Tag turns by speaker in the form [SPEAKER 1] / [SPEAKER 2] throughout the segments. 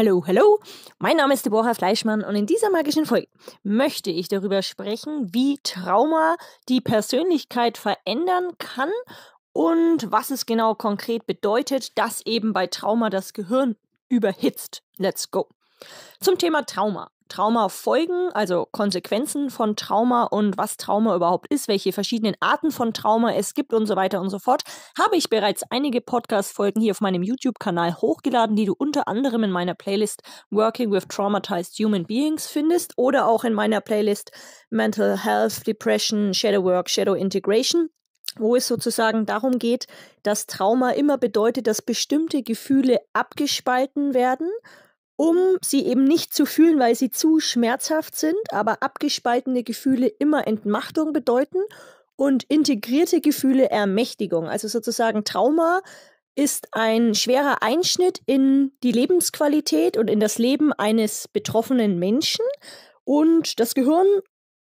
[SPEAKER 1] Hallo, hallo, mein Name ist Deborah Fleischmann und in dieser magischen Folge möchte ich darüber sprechen, wie Trauma die Persönlichkeit verändern kann und was es genau konkret bedeutet, dass eben bei Trauma das Gehirn überhitzt. Let's go. Zum Thema Trauma. Traumafolgen, also Konsequenzen von Trauma und was Trauma überhaupt ist, welche verschiedenen Arten von Trauma es gibt und so weiter und so fort, habe ich bereits einige Podcast-Folgen hier auf meinem YouTube-Kanal hochgeladen, die du unter anderem in meiner Playlist Working with Traumatized Human Beings findest oder auch in meiner Playlist Mental Health, Depression, Shadow Work, Shadow Integration wo es sozusagen darum geht, dass Trauma immer bedeutet, dass bestimmte Gefühle abgespalten werden um sie eben nicht zu fühlen, weil sie zu schmerzhaft sind, aber abgespaltene Gefühle immer Entmachtung bedeuten und integrierte Gefühle Ermächtigung. Also sozusagen Trauma ist ein schwerer Einschnitt in die Lebensqualität und in das Leben eines betroffenen Menschen. Und das Gehirn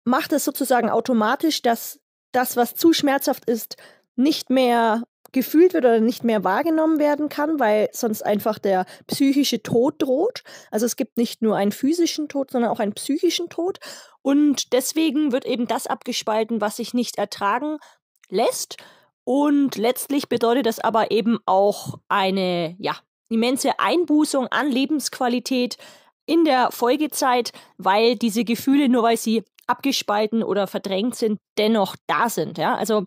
[SPEAKER 1] macht es sozusagen automatisch, dass das, was zu schmerzhaft ist, nicht mehr gefühlt wird oder nicht mehr wahrgenommen werden kann, weil sonst einfach der psychische Tod droht. Also es gibt nicht nur einen physischen Tod, sondern auch einen psychischen Tod. Und deswegen wird eben das abgespalten, was sich nicht ertragen lässt. Und letztlich bedeutet das aber eben auch eine, ja, immense Einbußung an Lebensqualität in der Folgezeit, weil diese Gefühle, nur weil sie abgespalten oder verdrängt sind, dennoch da sind. Ja, also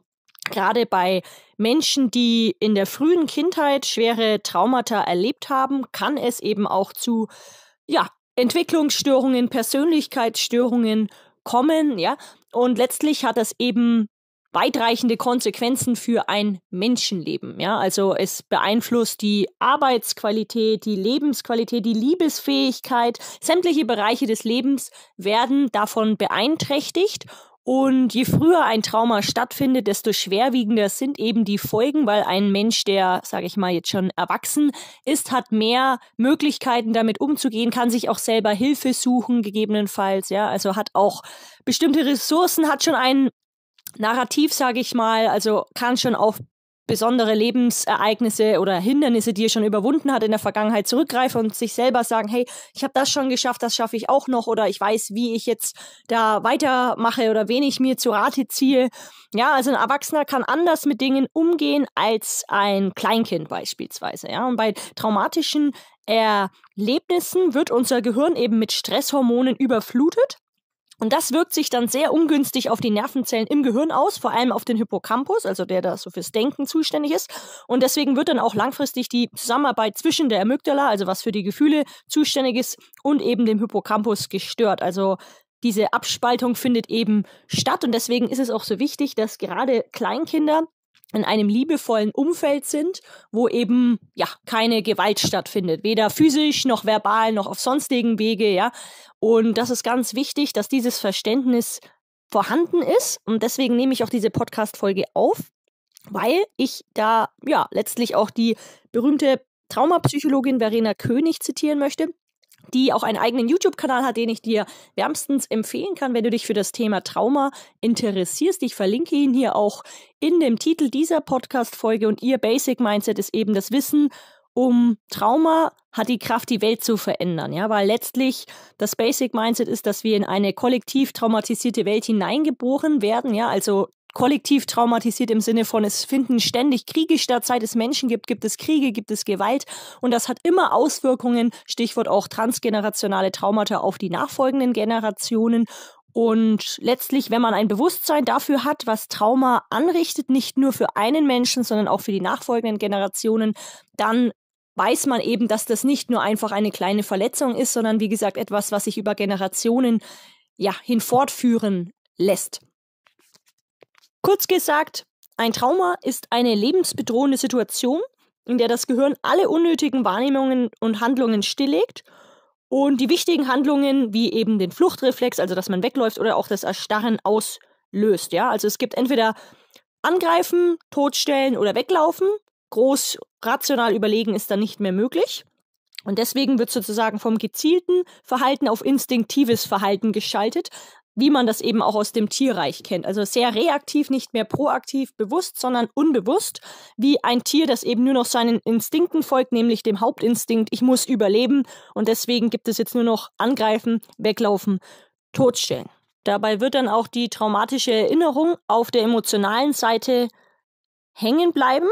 [SPEAKER 1] gerade bei Menschen, die in der frühen Kindheit schwere Traumata erlebt haben, kann es eben auch zu ja, Entwicklungsstörungen, Persönlichkeitsstörungen kommen, ja. Und letztlich hat das eben weitreichende Konsequenzen für ein Menschenleben, ja. Also es beeinflusst die Arbeitsqualität, die Lebensqualität, die Liebesfähigkeit, sämtliche Bereiche des Lebens werden davon beeinträchtigt und je früher ein Trauma stattfindet, desto schwerwiegender sind eben die Folgen, weil ein Mensch, der, sage ich mal, jetzt schon erwachsen ist, hat mehr Möglichkeiten damit umzugehen, kann sich auch selber Hilfe suchen, gegebenenfalls, ja, also hat auch bestimmte Ressourcen, hat schon ein Narrativ, sage ich mal, also kann schon auf besondere Lebensereignisse oder Hindernisse, die er schon überwunden hat in der Vergangenheit, zurückgreifen und sich selber sagen, hey, ich habe das schon geschafft, das schaffe ich auch noch oder ich weiß, wie ich jetzt da weitermache oder wen ich mir zu Rate ziehe. Ja, also ein Erwachsener kann anders mit Dingen umgehen als ein Kleinkind beispielsweise. Ja, und bei traumatischen Erlebnissen wird unser Gehirn eben mit Stresshormonen überflutet. Und das wirkt sich dann sehr ungünstig auf die Nervenzellen im Gehirn aus, vor allem auf den Hippocampus, also der da so fürs Denken zuständig ist. Und deswegen wird dann auch langfristig die Zusammenarbeit zwischen der Amygdala, also was für die Gefühle zuständig ist, und eben dem Hippocampus gestört. Also diese Abspaltung findet eben statt und deswegen ist es auch so wichtig, dass gerade Kleinkinder in einem liebevollen Umfeld sind, wo eben ja keine Gewalt stattfindet, weder physisch noch verbal noch auf sonstigen Wege, ja. Und das ist ganz wichtig, dass dieses Verständnis vorhanden ist und deswegen nehme ich auch diese Podcast Folge auf, weil ich da ja letztlich auch die berühmte Traumapsychologin Verena König zitieren möchte, die auch einen eigenen YouTube-Kanal hat, den ich dir wärmstens empfehlen kann, wenn du dich für das Thema Trauma interessierst. Ich verlinke ihn hier auch in dem Titel dieser Podcast-Folge. Und ihr Basic Mindset ist eben das Wissen um Trauma. Hat die Kraft, die Welt zu verändern, ja, weil letztlich das Basic Mindset ist, dass wir in eine kollektiv traumatisierte Welt hineingeboren werden, ja, also kollektiv traumatisiert im Sinne von, es finden ständig Kriege statt, seit es Menschen gibt, gibt es Kriege, gibt es Gewalt und das hat immer Auswirkungen, Stichwort auch transgenerationale Traumata auf die nachfolgenden Generationen und letztlich, wenn man ein Bewusstsein dafür hat, was Trauma anrichtet, nicht nur für einen Menschen, sondern auch für die nachfolgenden Generationen, dann weiß man eben, dass das nicht nur einfach eine kleine Verletzung ist, sondern wie gesagt etwas, was sich über Generationen ja hinfortführen lässt. Kurz gesagt, ein Trauma ist eine lebensbedrohende Situation, in der das Gehirn alle unnötigen Wahrnehmungen und Handlungen stilllegt und die wichtigen Handlungen wie eben den Fluchtreflex, also dass man wegläuft oder auch das Erstarren auslöst. Ja, also es gibt entweder angreifen, totstellen oder weglaufen. Groß rational überlegen ist dann nicht mehr möglich. Und deswegen wird sozusagen vom gezielten Verhalten auf instinktives Verhalten geschaltet. Wie man das eben auch aus dem Tierreich kennt. Also sehr reaktiv, nicht mehr proaktiv, bewusst, sondern unbewusst, wie ein Tier, das eben nur noch seinen Instinkten folgt, nämlich dem Hauptinstinkt, ich muss überleben und deswegen gibt es jetzt nur noch angreifen, weglaufen, totstellen. Dabei wird dann auch die traumatische Erinnerung auf der emotionalen Seite hängen bleiben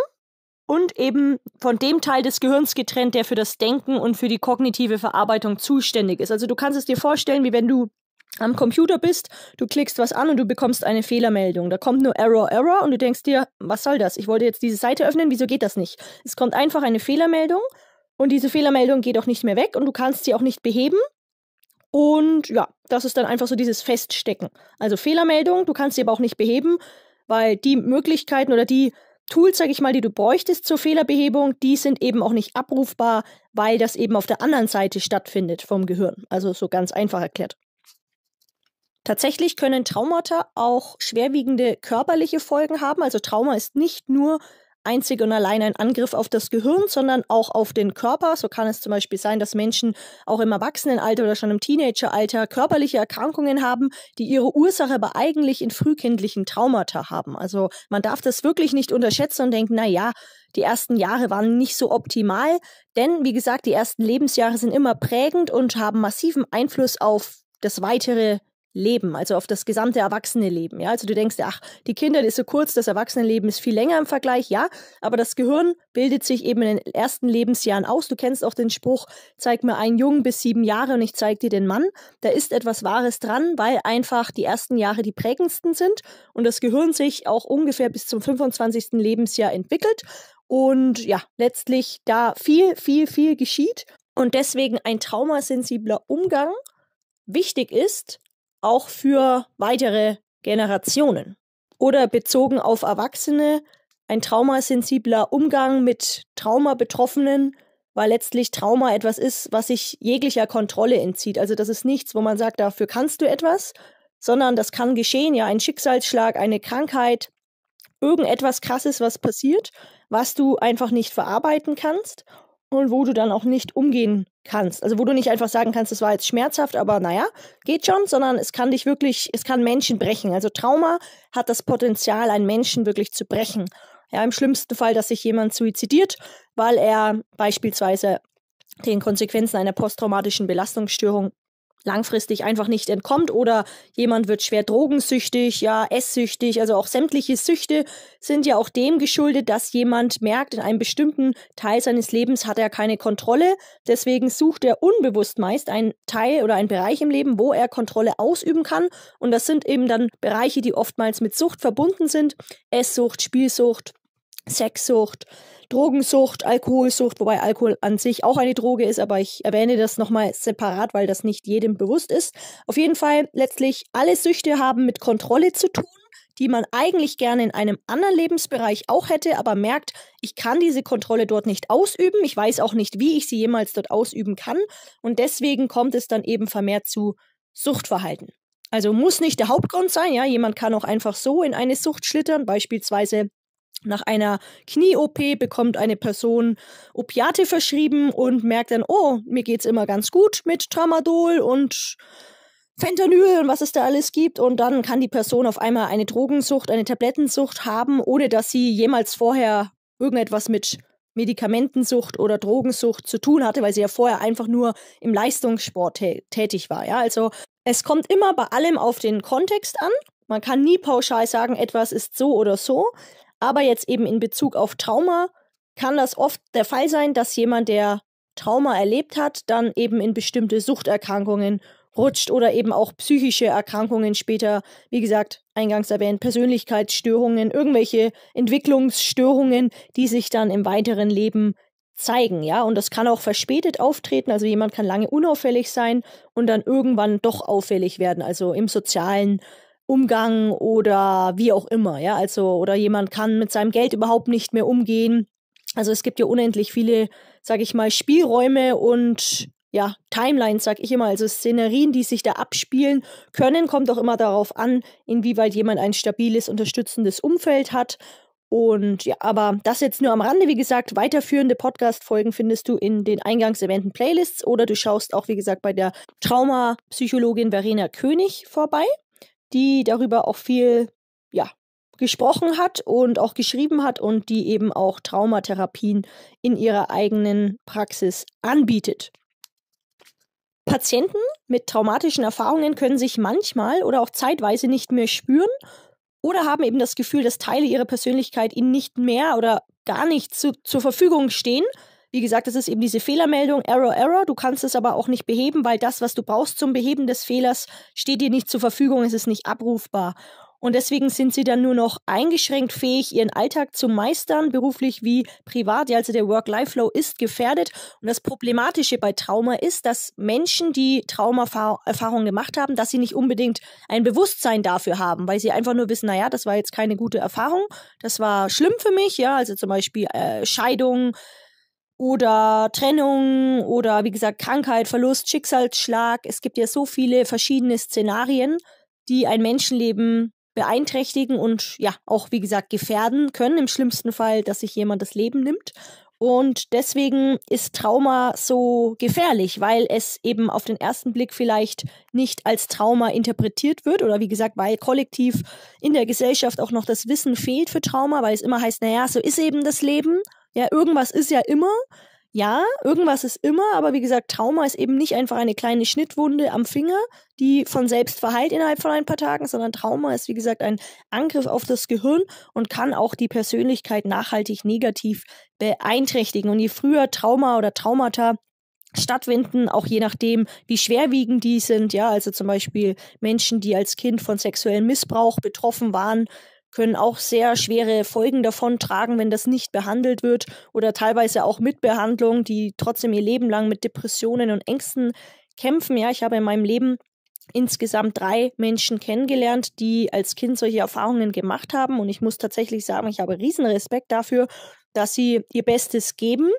[SPEAKER 1] und eben von dem Teil des Gehirns getrennt, der für das Denken und für die kognitive Verarbeitung zuständig ist. Also du kannst es dir vorstellen, wie wenn du am Computer bist, du klickst was an und du bekommst eine Fehlermeldung. Da kommt nur Error, Error und du denkst dir, was soll das? Ich wollte jetzt diese Seite öffnen, wieso geht das nicht? Es kommt einfach eine Fehlermeldung und diese Fehlermeldung geht auch nicht mehr weg und du kannst sie auch nicht beheben. Und ja, das ist dann einfach so dieses Feststecken. Also Fehlermeldung, du kannst sie aber auch nicht beheben, weil die Möglichkeiten oder die Tools, sag ich mal, die du bräuchtest zur Fehlerbehebung, die sind eben auch nicht abrufbar, weil das eben auf der anderen Seite stattfindet vom Gehirn. Also so ganz einfach erklärt. Tatsächlich können Traumata auch schwerwiegende körperliche Folgen haben. Also Trauma ist nicht nur einzig und allein ein Angriff auf das Gehirn, sondern auch auf den Körper. So kann es zum Beispiel sein, dass Menschen auch im Erwachsenenalter oder schon im Teenageralter körperliche Erkrankungen haben, die ihre Ursache aber eigentlich in frühkindlichen Traumata haben. Also man darf das wirklich nicht unterschätzen und denken, na ja, die ersten Jahre waren nicht so optimal, denn wie gesagt, die ersten Lebensjahre sind immer prägend und haben massiven Einfluss auf das weitere Leben, also auf das gesamte Erwachsene-Leben. Ja? Also du denkst, ach, die Kinder ist so kurz, das Erwachsenenleben ist viel länger im Vergleich, ja, aber das Gehirn bildet sich eben in den ersten Lebensjahren aus. Du kennst auch den Spruch, zeig mir einen Jungen bis sieben Jahre und ich zeig dir den Mann. Da ist etwas Wahres dran, weil einfach die ersten Jahre die prägendsten sind und das Gehirn sich auch ungefähr bis zum 25. Lebensjahr entwickelt und ja, letztlich da viel, viel, viel geschieht und deswegen ein traumasensibler Umgang wichtig ist, auch für weitere Generationen. Oder bezogen auf Erwachsene ein traumasensibler Umgang mit Traumabetroffenen, weil letztlich Trauma etwas ist, was sich jeglicher Kontrolle entzieht. Also das ist nichts, wo man sagt, dafür kannst du etwas, sondern das kann geschehen, ja, ein Schicksalsschlag, eine Krankheit, irgendetwas Krasses, was passiert, was du einfach nicht verarbeiten kannst und wo du dann auch nicht umgehen kannst. Also wo du nicht einfach sagen kannst, das war jetzt schmerzhaft, aber naja, geht schon, sondern es kann dich wirklich, es kann Menschen brechen. Also Trauma hat das Potenzial, einen Menschen wirklich zu brechen. Ja, im schlimmsten Fall, dass sich jemand suizidiert, weil er beispielsweise den Konsequenzen einer posttraumatischen Belastungsstörung langfristig einfach nicht entkommt oder jemand wird schwer drogensüchtig, ja, esssüchtig, also auch sämtliche Süchte sind ja auch dem geschuldet, dass jemand merkt, in einem bestimmten Teil seines Lebens hat er keine Kontrolle, deswegen sucht er unbewusst meist einen Teil oder einen Bereich im Leben, wo er Kontrolle ausüben kann. Und das sind eben dann Bereiche, die oftmals mit Sucht verbunden sind, Esssucht, Spielsucht, Sexsucht, Drogensucht, Alkoholsucht, wobei Alkohol an sich auch eine Droge ist, aber ich erwähne das nochmal separat, weil das nicht jedem bewusst ist. Auf jeden Fall, letztlich alle Süchte haben mit Kontrolle zu tun, die man eigentlich gerne in einem anderen Lebensbereich auch hätte, aber merkt, ich kann diese Kontrolle dort nicht ausüben. Ich weiß auch nicht, wie ich sie jemals dort ausüben kann. Und deswegen kommt es dann eben vermehrt zu Suchtverhalten. Also muss nicht der Hauptgrund sein, ja, jemand kann auch einfach so in eine Sucht schlittern, beispielsweise nach einer Knie-OP bekommt eine Person Opiate verschrieben und merkt dann, oh, mir geht's immer ganz gut mit Tramadol und Fentanyl und was es da alles gibt. Und dann kann die Person auf einmal eine Drogensucht, eine Tablettensucht haben, ohne dass sie jemals vorher irgendetwas mit Medikamentensucht oder Drogensucht zu tun hatte, weil sie ja vorher einfach nur im Leistungssport tätig war. Ja, also es kommt immer bei allem auf den Kontext an. Man kann nie pauschal sagen, etwas ist so oder so. Aber jetzt eben in Bezug auf Trauma kann das oft der Fall sein, dass jemand, der Trauma erlebt hat, dann eben in bestimmte Suchterkrankungen rutscht oder eben auch psychische Erkrankungen später, wie gesagt, eingangs erwähnt, Persönlichkeitsstörungen, irgendwelche Entwicklungsstörungen, die sich dann im weiteren Leben zeigen, ja, und das kann auch verspätet auftreten, also jemand kann lange unauffällig sein und dann irgendwann doch auffällig werden, also im sozialen Umgang oder wie auch immer, ja, also oder jemand kann mit seinem Geld überhaupt nicht mehr umgehen. Also es gibt ja unendlich viele, sag ich mal, Spielräume und ja, Timelines, sag ich immer, also Szenerien, die sich da abspielen können, kommt auch immer darauf an, inwieweit jemand ein stabiles, unterstützendes Umfeld hat. Und ja, aber das jetzt nur am Rande, wie gesagt, weiterführende Podcast-Folgen findest du in den eingangs erwähnten Playlists oder du schaust auch, wie gesagt, bei der Traumapsychologin Verena König vorbei. Die darüber auch viel, ja, gesprochen hat und auch geschrieben hat und die eben auch Traumatherapien in ihrer eigenen Praxis anbietet. Patienten mit traumatischen Erfahrungen können sich manchmal oder auch zeitweise nicht mehr spüren oder haben eben das Gefühl, dass Teile ihrer Persönlichkeit ihnen nicht mehr oder gar nicht zu, zur Verfügung stehen. Wie gesagt, das ist eben diese Fehlermeldung, Error, Error. Du kannst es aber auch nicht beheben, weil das, was du brauchst zum Beheben des Fehlers, steht dir nicht zur Verfügung, es ist nicht abrufbar. Und deswegen sind sie dann nur noch eingeschränkt fähig, ihren Alltag zu meistern, beruflich wie privat. Ja, also der Work-Life-Flow ist gefährdet. Und das Problematische bei Trauma ist, dass Menschen, die Traumaerfahrungen gemacht haben, dass sie nicht unbedingt ein Bewusstsein dafür haben, weil sie einfach nur wissen, naja, das war jetzt keine gute Erfahrung, das war schlimm für mich, ja, also zum Beispiel äh, Scheidung, oder Trennung oder wie gesagt Krankheit, Verlust, Schicksalsschlag. Es gibt ja so viele verschiedene Szenarien, die ein Menschenleben beeinträchtigen und ja, auch wie gesagt gefährden können, im schlimmsten Fall, dass sich jemand das Leben nimmt. Und deswegen ist Trauma so gefährlich, weil es eben auf den ersten Blick vielleicht nicht als Trauma interpretiert wird oder wie gesagt, weil kollektiv in der Gesellschaft auch noch das Wissen fehlt für Trauma, weil es immer heißt, naja, so ist eben das Leben. Ja, irgendwas ist ja immer ja, irgendwas ist immer, aber wie gesagt, Trauma ist eben nicht einfach eine kleine Schnittwunde am Finger, die von selbst verheilt innerhalb von ein paar Tagen, sondern Trauma ist, wie gesagt, ein Angriff auf das Gehirn und kann auch die Persönlichkeit nachhaltig negativ beeinträchtigen. Und je früher Trauma oder Traumata stattfinden, auch je nachdem, wie schwerwiegend die sind, ja, also zum Beispiel Menschen, die als Kind von sexuellem Missbrauch betroffen waren, können auch sehr schwere Folgen davon tragen, wenn das nicht behandelt wird oder teilweise auch mit Behandlung, die trotzdem ihr Leben lang mit Depressionen und Ängsten kämpfen. Ja, ich habe in meinem Leben insgesamt drei Menschen kennengelernt, die als Kind solche Erfahrungen gemacht haben und ich muss tatsächlich sagen, ich habe riesen Respekt dafür, dass sie ihr Bestes geben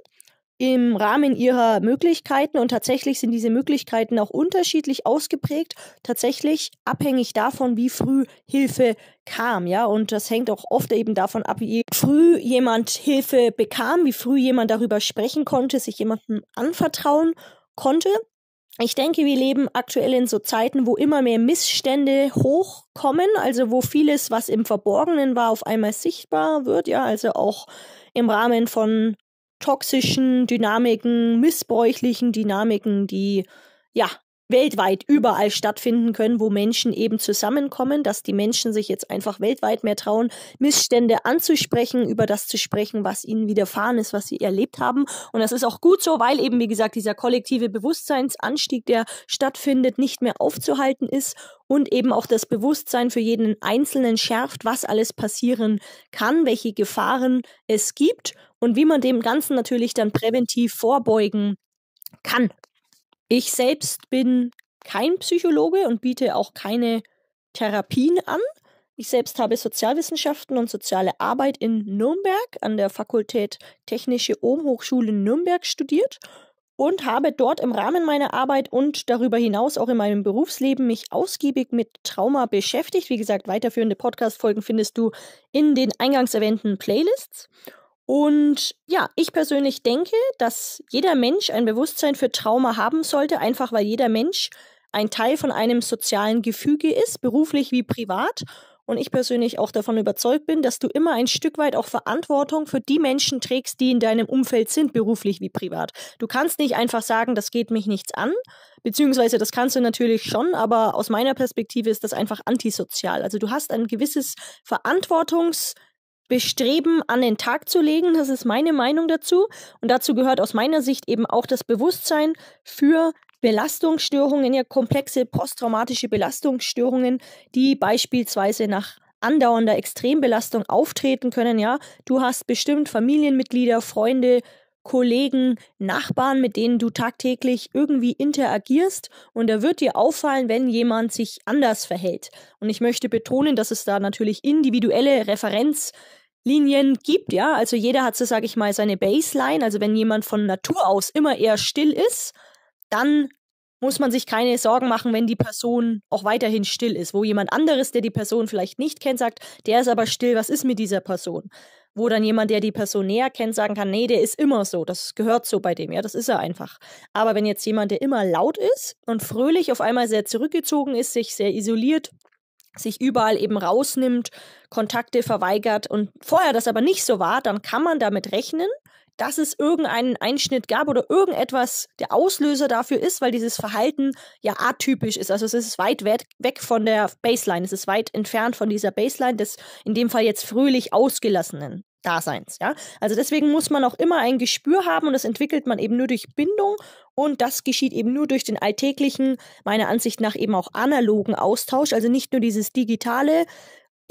[SPEAKER 1] im Rahmen ihrer Möglichkeiten und tatsächlich sind diese Möglichkeiten auch unterschiedlich ausgeprägt, tatsächlich abhängig davon, wie früh Hilfe kam, ja, und das hängt auch oft eben davon ab, wie früh jemand Hilfe bekam, wie früh jemand darüber sprechen konnte, sich jemandem anvertrauen konnte. Ich denke, wir leben aktuell in so Zeiten, wo immer mehr Missstände hochkommen, also wo vieles, was im Verborgenen war, auf einmal sichtbar wird, ja, also auch im Rahmen von toxischen Dynamiken, missbräuchlichen Dynamiken, die ja weltweit überall stattfinden können, wo Menschen eben zusammenkommen, dass die Menschen sich jetzt einfach weltweit mehr trauen, Missstände anzusprechen, über das zu sprechen, was ihnen widerfahren ist, was sie erlebt haben. Und das ist auch gut so, weil eben, wie gesagt, dieser kollektive Bewusstseinsanstieg, der stattfindet, nicht mehr aufzuhalten ist und eben auch das Bewusstsein für jeden Einzelnen schärft, was alles passieren kann, welche Gefahren es gibt und wie man dem Ganzen natürlich dann präventiv vorbeugen kann. Ich selbst bin kein Psychologe und biete auch keine Therapien an. Ich selbst habe Sozialwissenschaften und soziale Arbeit in Nürnberg an der Fakultät Technische Ohm-Hochschule Nürnberg studiert und habe dort im Rahmen meiner Arbeit und darüber hinaus auch in meinem Berufsleben mich ausgiebig mit Trauma beschäftigt. Wie gesagt, weiterführende Podcast-Folgen findest du in den eingangs erwähnten Playlists. Und ja, ich persönlich denke, dass jeder Mensch ein Bewusstsein für Trauma haben sollte, einfach weil jeder Mensch ein Teil von einem sozialen Gefüge ist, beruflich wie privat. Und ich persönlich auch davon überzeugt bin, dass du immer ein Stück weit auch Verantwortung für die Menschen trägst, die in deinem Umfeld sind, beruflich wie privat. Du kannst nicht einfach sagen, das geht mich nichts an, beziehungsweise das kannst du natürlich schon, aber aus meiner Perspektive ist das einfach antisozial. Also du hast ein gewisses Verantwortungs- Bestreben an den Tag zu legen. Das ist meine Meinung dazu. Und dazu gehört aus meiner Sicht eben auch das Bewusstsein für Belastungsstörungen, ja komplexe posttraumatische Belastungsstörungen, die beispielsweise nach andauernder Extrembelastung auftreten können. Ja, du hast bestimmt Familienmitglieder, Freunde, Kollegen, Nachbarn, mit denen du tagtäglich irgendwie interagierst und da wird dir auffallen, wenn jemand sich anders verhält. Und ich möchte betonen, dass es da natürlich individuelle Referenz Linien gibt, ja. Also jeder hat so, sage ich mal, seine Baseline. Also wenn jemand von Natur aus immer eher still ist, dann muss man sich keine Sorgen machen, wenn die Person auch weiterhin still ist. Wo jemand anderes, der die Person vielleicht nicht kennt, sagt, der ist aber still, was ist mit dieser Person? Wo dann jemand, der die Person näher kennt, sagen kann, nee, der ist immer so, das gehört so bei dem, ja, das ist er einfach. Aber wenn jetzt jemand, der immer laut ist und fröhlich auf einmal sehr zurückgezogen ist, sich sehr isoliert, sich überall eben rausnimmt, Kontakte verweigert und vorher das aber nicht so war, dann kann man damit rechnen, dass es irgendeinen Einschnitt gab oder irgendetwas der Auslöser dafür ist, weil dieses Verhalten ja atypisch ist. Also es ist weit weg von der Baseline. Es ist weit entfernt von dieser Baseline des in dem Fall jetzt fröhlich ausgelassenen Daseins. Ja? Also deswegen muss man auch immer ein Gespür haben und das entwickelt man eben nur durch Bindung und das geschieht eben nur durch den alltäglichen, meiner Ansicht nach eben auch analogen Austausch. Also nicht nur dieses digitale,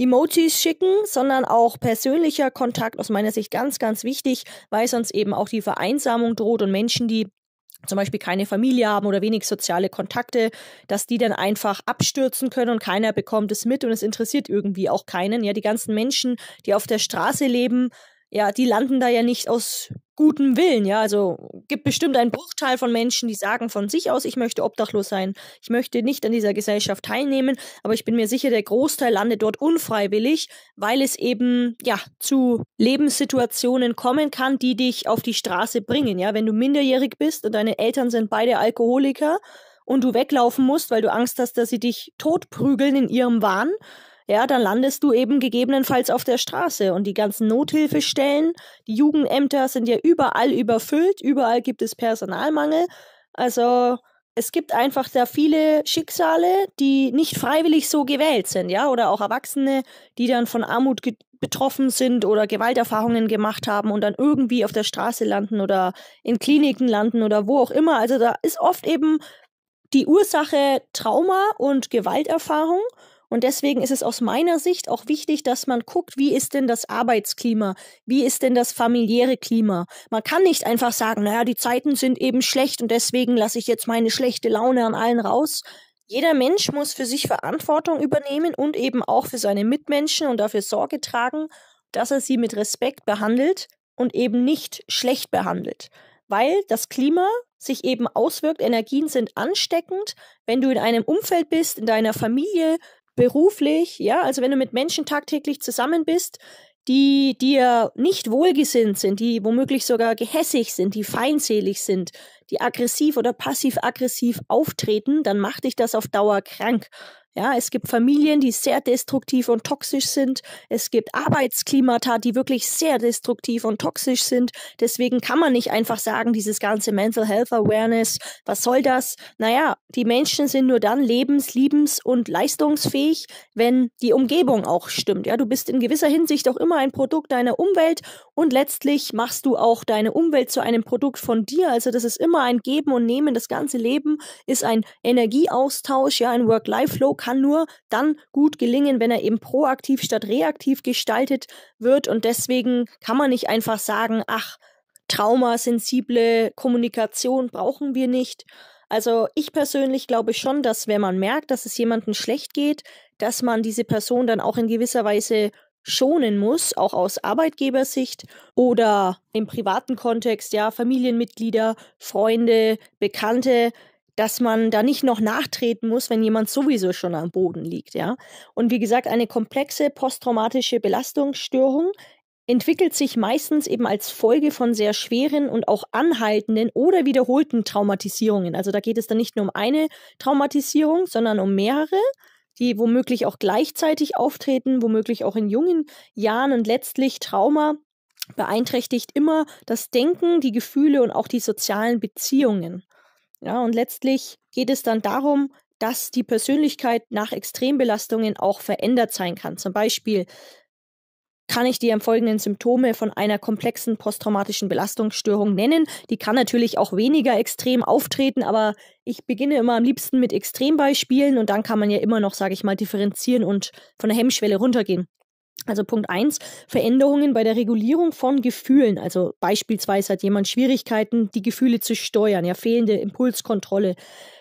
[SPEAKER 1] Emojis schicken, sondern auch persönlicher Kontakt aus meiner Sicht ganz, ganz wichtig, weil sonst eben auch die Vereinsamung droht und Menschen, die zum Beispiel keine Familie haben oder wenig soziale Kontakte, dass die dann einfach abstürzen können und keiner bekommt es mit und es interessiert irgendwie auch keinen. Ja, die ganzen Menschen, die auf der Straße leben, ja, die landen da ja nicht aus gutem Willen, ja. Also gibt bestimmt einen Bruchteil von Menschen, die sagen von sich aus, ich möchte obdachlos sein, ich möchte nicht an dieser Gesellschaft teilnehmen, aber ich bin mir sicher, der Großteil landet dort unfreiwillig, weil es eben ja zu Lebenssituationen kommen kann, die dich auf die Straße bringen, ja. Wenn du minderjährig bist und deine Eltern sind beide Alkoholiker und du weglaufen musst, weil du Angst hast, dass sie dich totprügeln in ihrem Wahn, ja, dann landest du eben gegebenenfalls auf der Straße. Und die ganzen Nothilfestellen, die Jugendämter sind ja überall überfüllt, überall gibt es Personalmangel. Also es gibt einfach da viele Schicksale, die nicht freiwillig so gewählt sind, ja, oder auch Erwachsene, die dann von Armut betroffen sind oder Gewalterfahrungen gemacht haben und dann irgendwie auf der Straße landen oder in Kliniken landen oder wo auch immer. Also da ist oft eben die Ursache Trauma und Gewalterfahrung und deswegen ist es aus meiner Sicht auch wichtig, dass man guckt, wie ist denn das Arbeitsklima? Wie ist denn das familiäre Klima? Man kann nicht einfach sagen, naja, die Zeiten sind eben schlecht und deswegen lasse ich jetzt meine schlechte Laune an allen raus. Jeder Mensch muss für sich Verantwortung übernehmen und eben auch für seine Mitmenschen und dafür Sorge tragen, dass er sie mit Respekt behandelt und eben nicht schlecht behandelt. Weil das Klima sich eben auswirkt, Energien sind ansteckend. Wenn du in einem Umfeld bist, in deiner Familie, beruflich, ja, also wenn du mit Menschen tagtäglich zusammen bist, die dir nicht wohlgesinnt sind, die womöglich sogar gehässig sind, die feindselig sind, die aggressiv oder passiv-aggressiv auftreten, dann macht dich das auf Dauer krank. Ja, es gibt Familien, die sehr destruktiv und toxisch sind. Es gibt Arbeitsklimata, die wirklich sehr destruktiv und toxisch sind. Deswegen kann man nicht einfach sagen, dieses ganze Mental Health Awareness, was soll das? Naja, die Menschen sind nur dann lebens-, liebens- und leistungsfähig, wenn die Umgebung auch stimmt. Ja, du bist in gewisser Hinsicht auch immer ein Produkt deiner Umwelt und letztlich machst du auch deine Umwelt zu einem Produkt von dir. Also das ist immer ein Geben und Nehmen. Das ganze Leben ist ein Energieaustausch, ja, ein Work-Life-Flow kann nur dann gut gelingen, wenn er eben proaktiv statt reaktiv gestaltet wird. Und deswegen kann man nicht einfach sagen, ach, traumasensible Kommunikation brauchen wir nicht. Also ich persönlich glaube schon, dass wenn man merkt, dass es jemandem schlecht geht, dass man diese Person dann auch in gewisser Weise schonen muss, auch aus Arbeitgebersicht oder im privaten Kontext, ja, Familienmitglieder, Freunde, Bekannte, dass man da nicht noch nachtreten muss, wenn jemand sowieso schon am Boden liegt, ja. Und wie gesagt, eine komplexe posttraumatische Belastungsstörung entwickelt sich meistens eben als Folge von sehr schweren und auch anhaltenden oder wiederholten Traumatisierungen. Also da geht es dann nicht nur um eine Traumatisierung, sondern um mehrere, die womöglich auch gleichzeitig auftreten, womöglich auch in jungen Jahren und letztlich Trauma beeinträchtigt immer das Denken, die Gefühle und auch die sozialen Beziehungen. Ja, und letztlich geht es dann darum, dass die Persönlichkeit nach Extrembelastungen auch verändert sein kann. Zum Beispiel kann ich die folgenden Symptome von einer komplexen posttraumatischen Belastungsstörung nennen. Die kann natürlich auch weniger extrem auftreten, aber ich beginne immer am liebsten mit Extrembeispielen und dann kann man ja immer noch, sage ich mal, differenzieren und von der Hemmschwelle runtergehen. Also Punkt eins Veränderungen bei der Regulierung von Gefühlen. Also beispielsweise hat jemand Schwierigkeiten, die Gefühle zu steuern, ja, fehlende Impulskontrolle,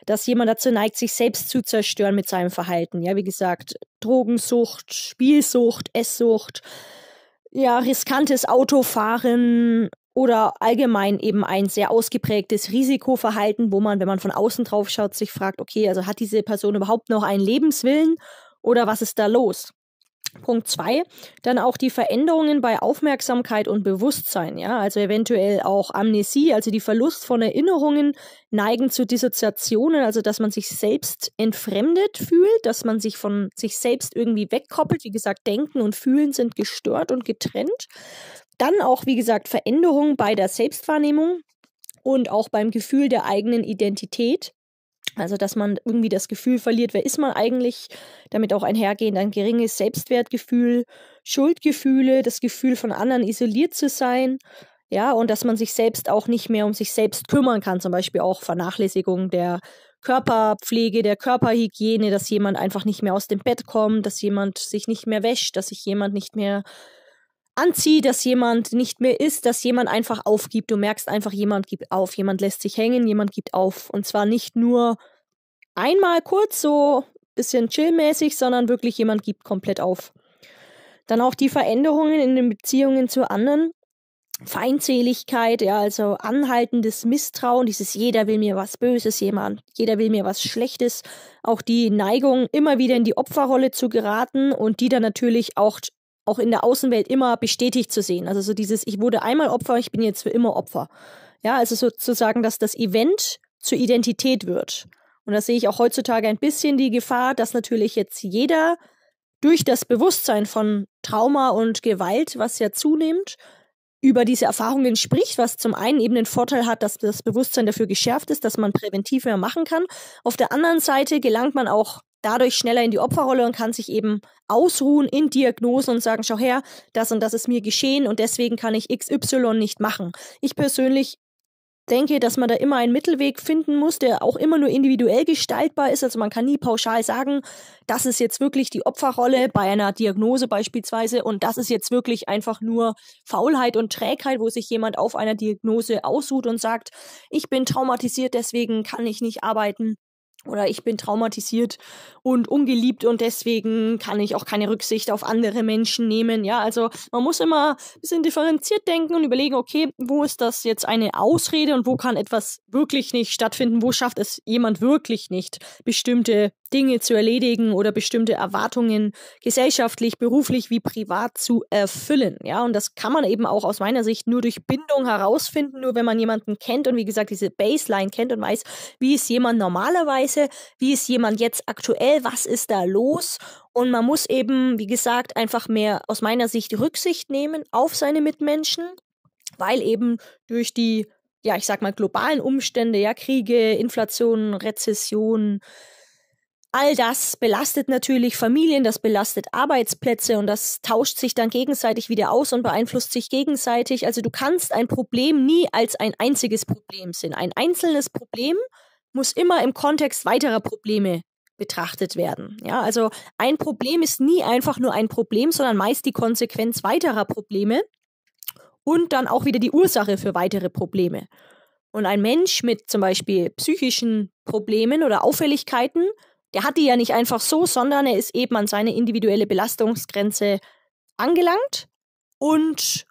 [SPEAKER 1] dass jemand dazu neigt, sich selbst zu zerstören mit seinem Verhalten. Ja, wie gesagt, Drogensucht, Spielsucht, Esssucht, ja, riskantes Autofahren oder allgemein eben ein sehr ausgeprägtes Risikoverhalten, wo man, wenn man von außen drauf schaut, sich fragt, okay, also hat diese Person überhaupt noch einen Lebenswillen oder was ist da los? Punkt zwei, dann auch die Veränderungen bei Aufmerksamkeit und Bewusstsein, ja, also eventuell auch Amnesie, also die Verlust von Erinnerungen, neigen zu Dissoziationen, also dass man sich selbst entfremdet fühlt, dass man sich von sich selbst irgendwie wegkoppelt. Wie gesagt, Denken und Fühlen sind gestört und getrennt. Dann auch, wie gesagt, Veränderungen bei der Selbstwahrnehmung und auch beim Gefühl der eigenen Identität. Also, dass man irgendwie das Gefühl verliert, wer ist man eigentlich, damit auch einhergehend ein geringes Selbstwertgefühl, Schuldgefühle, das Gefühl von anderen isoliert zu sein, ja, und dass man sich selbst auch nicht mehr um sich selbst kümmern kann, zum Beispiel auch Vernachlässigung der Körperpflege, der Körperhygiene, dass jemand einfach nicht mehr aus dem Bett kommt, dass jemand sich nicht mehr wäscht, dass sich jemand nicht mehr anzieht, dass jemand nicht mehr ist, dass jemand einfach aufgibt. Du merkst einfach, jemand gibt auf, jemand lässt sich hängen, jemand gibt auf. Und zwar nicht nur einmal kurz so bisschen chillmäßig, sondern wirklich jemand gibt komplett auf. Dann auch die Veränderungen in den Beziehungen zu anderen. Feindseligkeit, ja, also anhaltendes Misstrauen, dieses jeder will mir was Böses, jemand, jeder will mir was Schlechtes, auch die Neigung, immer wieder in die Opferrolle zu geraten und die dann natürlich auch auch in der Außenwelt immer bestätigt zu sehen. Also so dieses, ich wurde einmal Opfer, ich bin jetzt für immer Opfer. Ja, also sozusagen, dass das Event zur Identität wird. Und da sehe ich auch heutzutage ein bisschen die Gefahr, dass natürlich jetzt jeder durch das Bewusstsein von Trauma und Gewalt, was ja zunimmt, über diese Erfahrungen spricht, was zum einen eben den Vorteil hat, dass das Bewusstsein dafür geschärft ist, dass man präventiv mehr machen kann. Auf der anderen Seite gelangt man auch dadurch schneller in die Opferrolle und kann sich eben ausruhen in Diagnosen und sagen, schau her, das und das ist mir geschehen und deswegen kann ich XY nicht machen. Ich persönlich denke, dass man da immer einen Mittelweg finden muss, der auch immer nur individuell gestaltbar ist. Also man kann nie pauschal sagen, das ist jetzt wirklich die Opferrolle bei einer Diagnose beispielsweise und das ist jetzt wirklich einfach nur Faulheit und Trägheit, wo sich jemand auf einer Diagnose ausruht und sagt, ich bin traumatisiert, deswegen kann ich nicht arbeiten oder ich bin traumatisiert und ungeliebt und deswegen kann ich auch keine Rücksicht auf andere Menschen nehmen. Ja, also man muss immer ein bisschen differenziert denken und überlegen, okay, wo ist das jetzt eine Ausrede und wo kann etwas wirklich nicht stattfinden? Wo schafft es jemand wirklich nicht, bestimmte Dinge zu erledigen oder bestimmte Erwartungen gesellschaftlich, beruflich wie privat zu erfüllen. Ja, und das kann man eben auch aus meiner Sicht nur durch Bindung herausfinden, nur wenn man jemanden kennt und wie gesagt diese Baseline kennt und weiß, wie ist jemand normalerweise, wie ist jemand jetzt aktuell, was ist da los und man muss eben, wie gesagt, einfach mehr aus meiner Sicht Rücksicht nehmen auf seine Mitmenschen, weil eben durch die ja, ich sag mal, globalen Umstände, ja, Kriege, Inflation, Rezession, All das belastet natürlich Familien, das belastet Arbeitsplätze und das tauscht sich dann gegenseitig wieder aus und beeinflusst sich gegenseitig. Also du kannst ein Problem nie als ein einziges Problem sehen. Ein einzelnes Problem muss immer im Kontext weiterer Probleme betrachtet werden. Ja, also ein Problem ist nie einfach nur ein Problem, sondern meist die Konsequenz weiterer Probleme und dann auch wieder die Ursache für weitere Probleme. Und ein Mensch mit zum Beispiel psychischen Problemen oder Auffälligkeiten der hat die ja nicht einfach so, sondern er ist eben an seine individuelle Belastungsgrenze angelangt und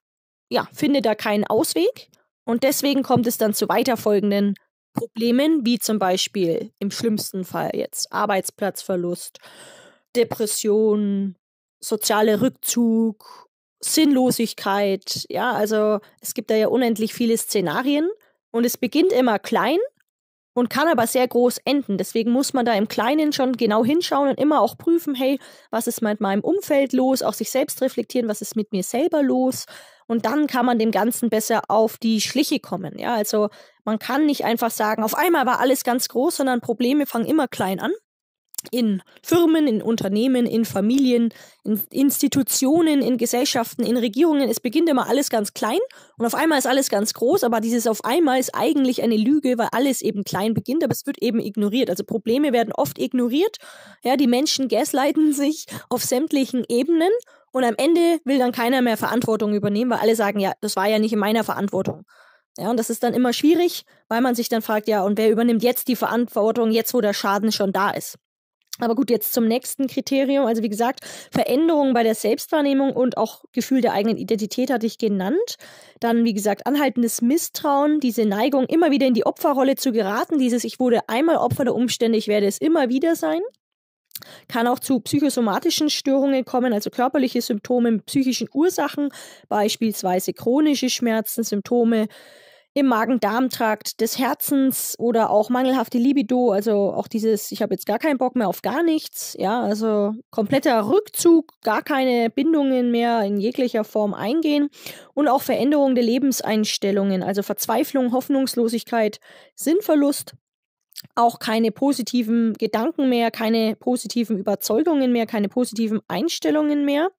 [SPEAKER 1] ja, findet da keinen Ausweg. Und deswegen kommt es dann zu weiterfolgenden Problemen, wie zum Beispiel im schlimmsten Fall jetzt Arbeitsplatzverlust, Depression, sozialer Rückzug, Sinnlosigkeit. Ja, also es gibt da ja unendlich viele Szenarien und es beginnt immer klein und kann aber sehr groß enden. Deswegen muss man da im Kleinen schon genau hinschauen und immer auch prüfen, hey, was ist mit meinem Umfeld los, auch sich selbst reflektieren, was ist mit mir selber los. Und dann kann man dem Ganzen besser auf die Schliche kommen. Ja, also man kann nicht einfach sagen, auf einmal war alles ganz groß, sondern Probleme fangen immer klein an in Firmen, in Unternehmen, in Familien, in Institutionen, in Gesellschaften, in Regierungen. Es beginnt immer alles ganz klein und auf einmal ist alles ganz groß, aber dieses auf einmal ist eigentlich eine Lüge, weil alles eben klein beginnt, aber es wird eben ignoriert. Also Probleme werden oft ignoriert. Ja, die Menschen gaslighten sich auf sämtlichen Ebenen und am Ende will dann keiner mehr Verantwortung übernehmen, weil alle sagen, ja, das war ja nicht in meiner Verantwortung. Ja, und das ist dann immer schwierig, weil man sich dann fragt, ja, und wer übernimmt jetzt die Verantwortung, jetzt wo der Schaden schon da ist? Aber gut, jetzt zum nächsten Kriterium. Also wie gesagt, Veränderungen bei der Selbstwahrnehmung und auch Gefühl der eigenen Identität hatte ich genannt. Dann, wie gesagt, anhaltendes Misstrauen, diese Neigung, immer wieder in die Opferrolle zu geraten, dieses Ich wurde einmal Opfer der Umstände, ich werde es immer wieder sein. Kann auch zu psychosomatischen Störungen kommen, also körperliche Symptome mit psychischen Ursachen, beispielsweise chronische Schmerzen, Symptome im Magen-Darm-Trakt des Herzens oder auch mangelhafte Libido, also auch dieses, ich habe jetzt gar keinen Bock mehr auf gar nichts, ja, also kompletter Rückzug, gar keine Bindungen mehr in jeglicher Form eingehen und auch Veränderung der Lebenseinstellungen, also Verzweiflung, Hoffnungslosigkeit, Sinnverlust, auch keine positiven Gedanken mehr, keine positiven Überzeugungen mehr, keine positiven Einstellungen mehr.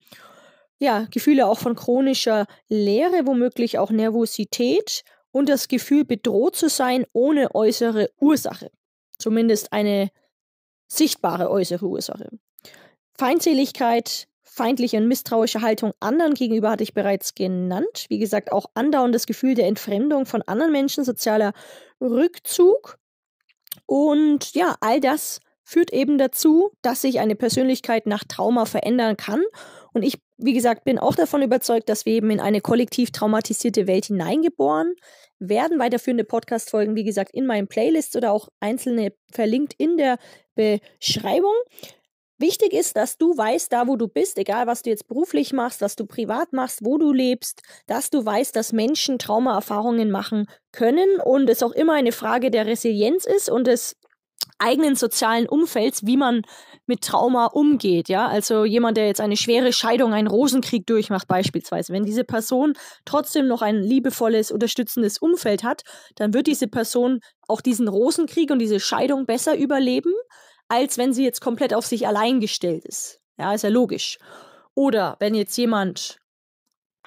[SPEAKER 1] Ja, Gefühle auch von chronischer Leere, womöglich auch Nervosität und das Gefühl, bedroht zu sein ohne äußere Ursache. Zumindest eine sichtbare äußere Ursache. Feindseligkeit, feindliche und misstrauische Haltung anderen gegenüber hatte ich bereits genannt. Wie gesagt, auch andauerndes Gefühl der Entfremdung von anderen Menschen, sozialer Rückzug. Und ja, all das führt eben dazu, dass sich eine Persönlichkeit nach Trauma verändern kann. Und ich, wie gesagt, bin auch davon überzeugt, dass wir eben in eine kollektiv traumatisierte Welt hineingeboren werden. Weiterführende Podcast-Folgen, wie gesagt, in meinen Playlists oder auch einzelne verlinkt in der Beschreibung. Wichtig ist, dass du weißt, da wo du bist, egal was du jetzt beruflich machst, was du privat machst, wo du lebst, dass du weißt, dass Menschen Traumaerfahrungen machen können und es auch immer eine Frage der Resilienz ist und des eigenen sozialen Umfelds, wie man mit Trauma umgeht, ja. Also jemand, der jetzt eine schwere Scheidung, einen Rosenkrieg durchmacht beispielsweise, wenn diese Person trotzdem noch ein liebevolles, unterstützendes Umfeld hat, dann wird diese Person auch diesen Rosenkrieg und diese Scheidung besser überleben, als wenn sie jetzt komplett auf sich allein gestellt ist. Ja, ist ja logisch. Oder wenn jetzt jemand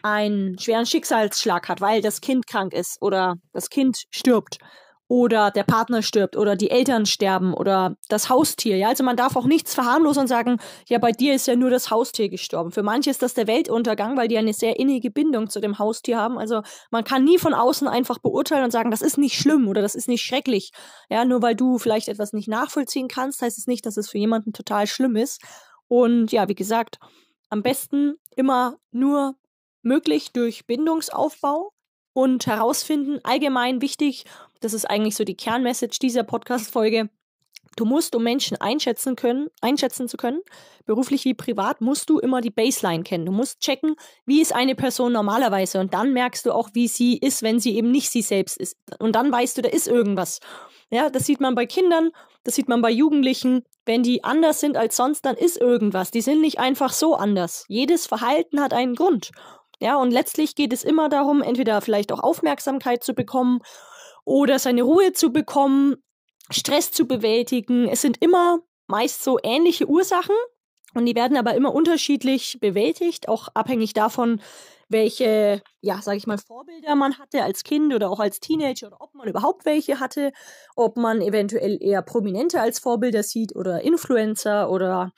[SPEAKER 1] einen schweren Schicksalsschlag hat, weil das Kind krank ist oder das Kind stirbt, oder der Partner stirbt oder die Eltern sterben oder das Haustier. Ja, also man darf auch nichts verharmlosen und sagen, ja, bei dir ist ja nur das Haustier gestorben. Für manche ist das der Weltuntergang, weil die eine sehr innige Bindung zu dem Haustier haben. Also man kann nie von außen einfach beurteilen und sagen, das ist nicht schlimm oder das ist nicht schrecklich. Ja, nur weil du vielleicht etwas nicht nachvollziehen kannst, heißt es nicht, dass es für jemanden total schlimm ist. Und ja, wie gesagt, am besten immer nur möglich durch Bindungsaufbau und herausfinden, allgemein wichtig, das ist eigentlich so die Kernmessage dieser Podcast-Folge. Du musst, um Menschen einschätzen können, einschätzen zu können, beruflich wie privat, musst du immer die Baseline kennen. Du musst checken, wie ist eine Person normalerweise und dann merkst du auch, wie sie ist, wenn sie eben nicht sie selbst ist. Und dann weißt du, da ist irgendwas. Ja, das sieht man bei Kindern, das sieht man bei Jugendlichen. Wenn die anders sind als sonst, dann ist irgendwas. Die sind nicht einfach so anders. Jedes Verhalten hat einen Grund. Ja, und letztlich geht es immer darum, entweder vielleicht auch Aufmerksamkeit zu bekommen oder seine Ruhe zu bekommen, Stress zu bewältigen. Es sind immer meist so ähnliche Ursachen und die werden aber immer unterschiedlich bewältigt, auch abhängig davon, welche, ja, sag ich mal, Vorbilder man hatte als Kind oder auch als Teenager oder ob man überhaupt welche hatte, ob man eventuell eher Prominente als Vorbilder sieht oder Influencer oder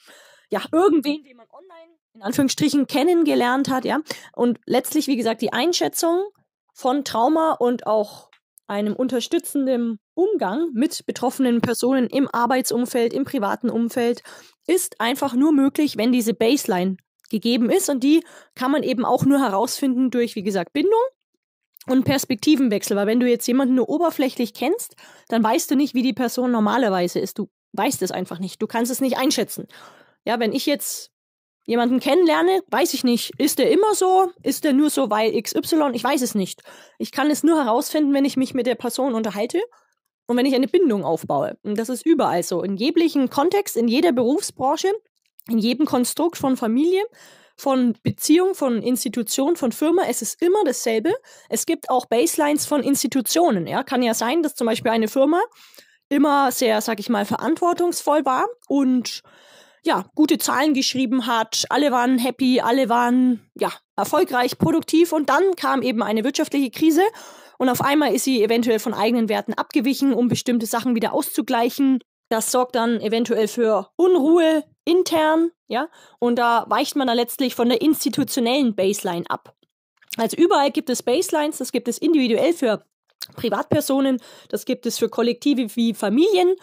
[SPEAKER 1] ja, irgendwen, den man online in Anführungsstrichen kennengelernt hat, ja. Und letztlich, wie gesagt, die Einschätzung von Trauma und auch einem unterstützenden Umgang mit betroffenen Personen im Arbeitsumfeld, im privaten Umfeld ist einfach nur möglich, wenn diese Baseline gegeben ist. Und die kann man eben auch nur herausfinden durch, wie gesagt, Bindung und Perspektivenwechsel. Weil wenn du jetzt jemanden nur oberflächlich kennst, dann weißt du nicht, wie die Person normalerweise ist. Du weißt es einfach nicht. Du kannst es nicht einschätzen. Ja, wenn ich jetzt jemanden kennenlerne, weiß ich nicht, ist der immer so? Ist der nur so, weil XY? Ich weiß es nicht. Ich kann es nur herausfinden, wenn ich mich mit der Person unterhalte und wenn ich eine Bindung aufbaue. Und das ist überall so. In jeglichen Kontext, in jeder Berufsbranche, in jedem Konstrukt von Familie, von Beziehung, von Institution, von Firma, es ist immer dasselbe. Es gibt auch Baselines von Institutionen. Ja, kann ja sein, dass zum Beispiel eine Firma immer sehr, sag ich mal, verantwortungsvoll war und ja, gute Zahlen geschrieben hat. Alle waren happy, alle waren ja erfolgreich, produktiv und dann kam eben eine wirtschaftliche Krise und auf einmal ist sie eventuell von eigenen Werten abgewichen, um bestimmte Sachen wieder auszugleichen. Das sorgt dann eventuell für Unruhe intern, ja, und da weicht man dann letztlich von der institutionellen Baseline ab. Also überall gibt es Baselines, das gibt es individuell für Privatpersonen, das gibt es für Kollektive wie Familien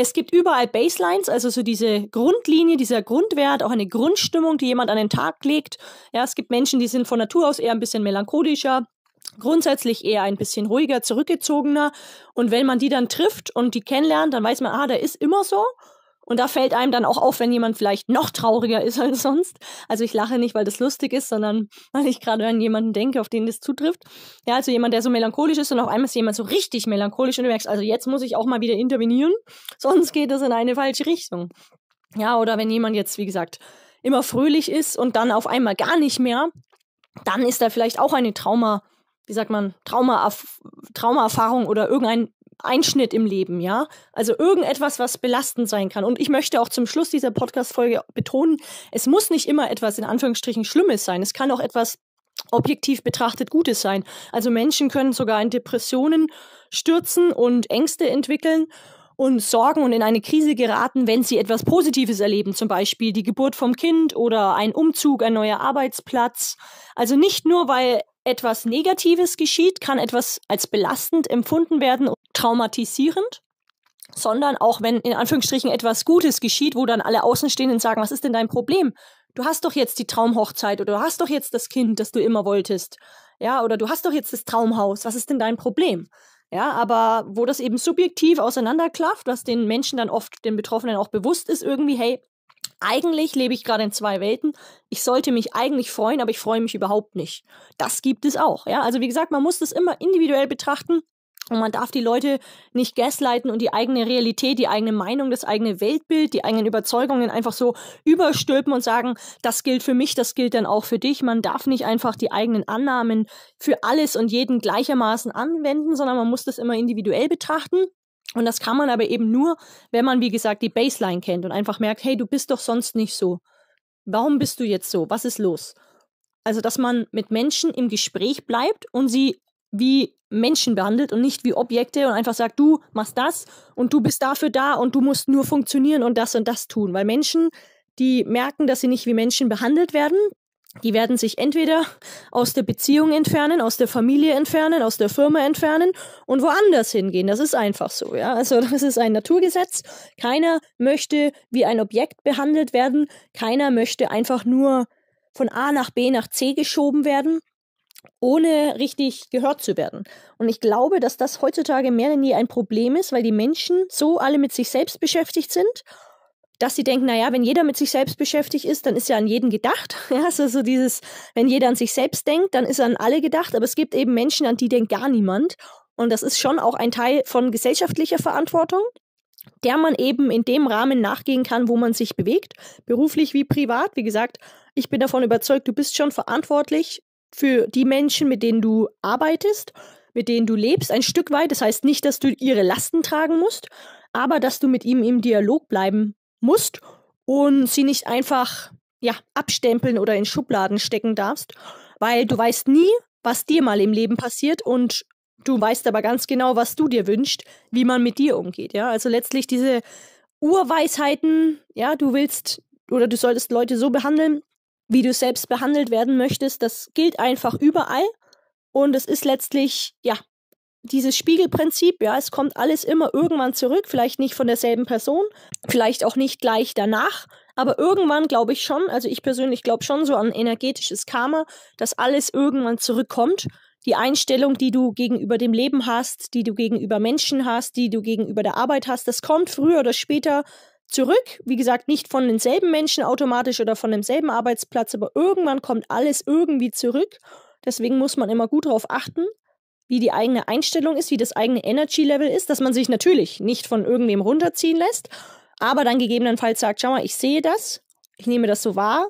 [SPEAKER 1] es gibt überall Baselines, also so diese Grundlinie, dieser Grundwert, auch eine Grundstimmung, die jemand an den Tag legt. Ja, es gibt Menschen, die sind von Natur aus eher ein bisschen melancholischer, grundsätzlich eher ein bisschen ruhiger, zurückgezogener. Und wenn man die dann trifft und die kennenlernt, dann weiß man, ah, der ist immer so. Und da fällt einem dann auch auf, wenn jemand vielleicht noch trauriger ist als sonst. Also ich lache nicht, weil das lustig ist, sondern weil ich gerade an jemanden denke, auf den das zutrifft. Ja, also jemand, der so melancholisch ist und auf einmal ist jemand so richtig melancholisch und du merkst, also jetzt muss ich auch mal wieder intervenieren, sonst geht das in eine falsche Richtung. Ja, oder wenn jemand jetzt, wie gesagt, immer fröhlich ist und dann auf einmal gar nicht mehr, dann ist da vielleicht auch eine Trauma, wie sagt man, Trauma, Traumaerfahrung oder irgendein Einschnitt im Leben, ja? Also irgendetwas, was belastend sein kann. Und ich möchte auch zum Schluss dieser Podcast-Folge betonen, es muss nicht immer etwas in Anführungsstrichen Schlimmes sein. Es kann auch etwas objektiv betrachtet Gutes sein. Also Menschen können sogar in Depressionen stürzen und Ängste entwickeln und Sorgen und in eine Krise geraten, wenn sie etwas Positives erleben, zum Beispiel die Geburt vom Kind oder ein Umzug, ein neuer Arbeitsplatz. Also nicht nur, weil etwas Negatives geschieht, kann etwas als belastend empfunden werden und traumatisierend, sondern auch wenn in Anführungsstrichen etwas Gutes geschieht, wo dann alle Außenstehenden sagen, was ist denn dein Problem? Du hast doch jetzt die Traumhochzeit oder du hast doch jetzt das Kind, das du immer wolltest. Ja, oder du hast doch jetzt das Traumhaus. Was ist denn dein Problem? Ja, aber wo das eben subjektiv auseinanderklafft, was den Menschen dann oft, den Betroffenen auch bewusst ist, irgendwie, hey, eigentlich lebe ich gerade in zwei Welten. Ich sollte mich eigentlich freuen, aber ich freue mich überhaupt nicht. Das gibt es auch. Ja, also wie gesagt, man muss das immer individuell betrachten. Und man darf die Leute nicht gaslighten und die eigene Realität, die eigene Meinung, das eigene Weltbild, die eigenen Überzeugungen einfach so überstülpen und sagen, das gilt für mich, das gilt dann auch für dich. Man darf nicht einfach die eigenen Annahmen für alles und jeden gleichermaßen anwenden, sondern man muss das immer individuell betrachten. Und das kann man aber eben nur, wenn man, wie gesagt, die Baseline kennt und einfach merkt, hey, du bist doch sonst nicht so. Warum bist du jetzt so? Was ist los? Also, dass man mit Menschen im Gespräch bleibt und sie wie Menschen behandelt und nicht wie Objekte und einfach sagt, du machst das und du bist dafür da und du musst nur funktionieren und das und das tun. Weil Menschen, die merken, dass sie nicht wie Menschen behandelt werden, die werden sich entweder aus der Beziehung entfernen, aus der Familie entfernen, aus der Firma entfernen und woanders hingehen. Das ist einfach so, ja. Also das ist ein Naturgesetz. Keiner möchte wie ein Objekt behandelt werden. Keiner möchte einfach nur von A nach B nach C geschoben werden, ohne richtig gehört zu werden. Und ich glaube, dass das heutzutage mehr denn je ein Problem ist, weil die Menschen so alle mit sich selbst beschäftigt sind dass sie denken, naja, wenn jeder mit sich selbst beschäftigt ist, dann ist ja an jeden gedacht. Ja, also so dieses, wenn jeder an sich selbst denkt, dann ist an alle gedacht. Aber es gibt eben Menschen, an die denkt gar niemand. Und das ist schon auch ein Teil von gesellschaftlicher Verantwortung, der man eben in dem Rahmen nachgehen kann, wo man sich bewegt, beruflich wie privat. Wie gesagt, ich bin davon überzeugt, du bist schon verantwortlich für die Menschen, mit denen du arbeitest, mit denen du lebst, ein Stück weit. Das heißt nicht, dass du ihre Lasten tragen musst, aber dass du mit ihm im Dialog bleiben musst und sie nicht einfach ja, abstempeln oder in Schubladen stecken darfst, weil du weißt nie, was dir mal im Leben passiert und du weißt aber ganz genau, was du dir wünschst, wie man mit dir umgeht, ja? Also letztlich diese Urweisheiten, ja, du willst oder du solltest Leute so behandeln, wie du selbst behandelt werden möchtest, das gilt einfach überall und es ist letztlich ja dieses Spiegelprinzip, ja, es kommt alles immer irgendwann zurück, vielleicht nicht von derselben Person, vielleicht auch nicht gleich danach, aber irgendwann glaube ich schon, also ich persönlich glaube schon so an energetisches Karma, dass alles irgendwann zurückkommt. Die Einstellung, die du gegenüber dem Leben hast, die du gegenüber Menschen hast, die du gegenüber der Arbeit hast, das kommt früher oder später zurück. Wie gesagt, nicht von denselben Menschen automatisch oder von demselben Arbeitsplatz, aber irgendwann kommt alles irgendwie zurück. Deswegen muss man immer gut darauf achten wie die eigene Einstellung ist, wie das eigene Energy Level ist, dass man sich natürlich nicht von irgendwem runterziehen lässt, aber dann gegebenenfalls sagt, schau mal, ich sehe das, ich nehme das so wahr,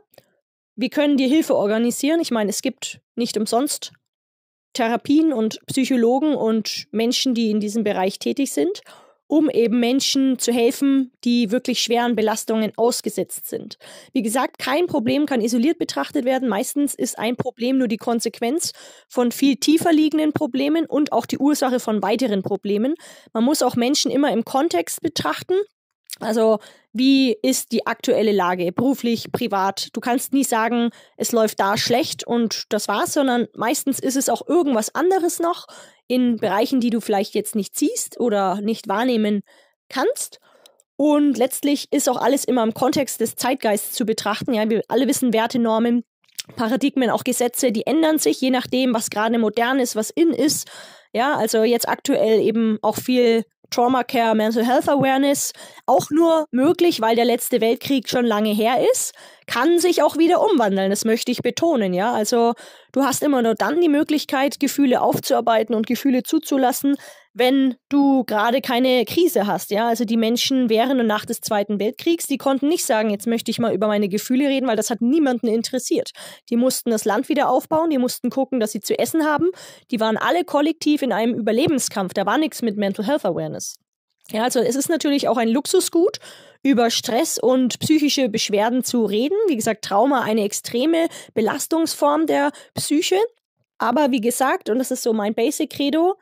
[SPEAKER 1] wir können dir Hilfe organisieren. Ich meine, es gibt nicht umsonst Therapien und Psychologen und Menschen, die in diesem Bereich tätig sind um eben Menschen zu helfen, die wirklich schweren Belastungen ausgesetzt sind. Wie gesagt, kein Problem kann isoliert betrachtet werden. Meistens ist ein Problem nur die Konsequenz von viel tiefer liegenden Problemen und auch die Ursache von weiteren Problemen. Man muss auch Menschen immer im Kontext betrachten. Also wie ist die aktuelle Lage, beruflich, privat? Du kannst nie sagen, es läuft da schlecht und das war's, sondern meistens ist es auch irgendwas anderes noch in Bereichen, die du vielleicht jetzt nicht siehst oder nicht wahrnehmen kannst. Und letztlich ist auch alles immer im Kontext des Zeitgeists zu betrachten. Ja, wir alle wissen, Werte, Normen, Paradigmen, auch Gesetze, die ändern sich, je nachdem, was gerade modern ist, was in ist. Ja, also jetzt aktuell eben auch viel Trauma Care, Mental Health Awareness auch nur möglich, weil der letzte Weltkrieg schon lange her ist, kann sich auch wieder umwandeln. Das möchte ich betonen, ja. Also du hast immer nur dann die Möglichkeit, Gefühle aufzuarbeiten und Gefühle zuzulassen, wenn du gerade keine Krise hast, ja. Also die Menschen während und nach des Zweiten Weltkriegs, die konnten nicht sagen, jetzt möchte ich mal über meine Gefühle reden, weil das hat niemanden interessiert. Die mussten das Land wieder aufbauen, die mussten gucken, dass sie zu essen haben. Die waren alle kollektiv in einem Überlebenskampf. Da war nichts mit Mental Health Awareness. Ja, also es ist natürlich auch ein Luxusgut, über Stress und psychische Beschwerden zu reden. Wie gesagt, Trauma eine extreme Belastungsform der Psyche. Aber wie gesagt, und das ist so mein Basic Credo,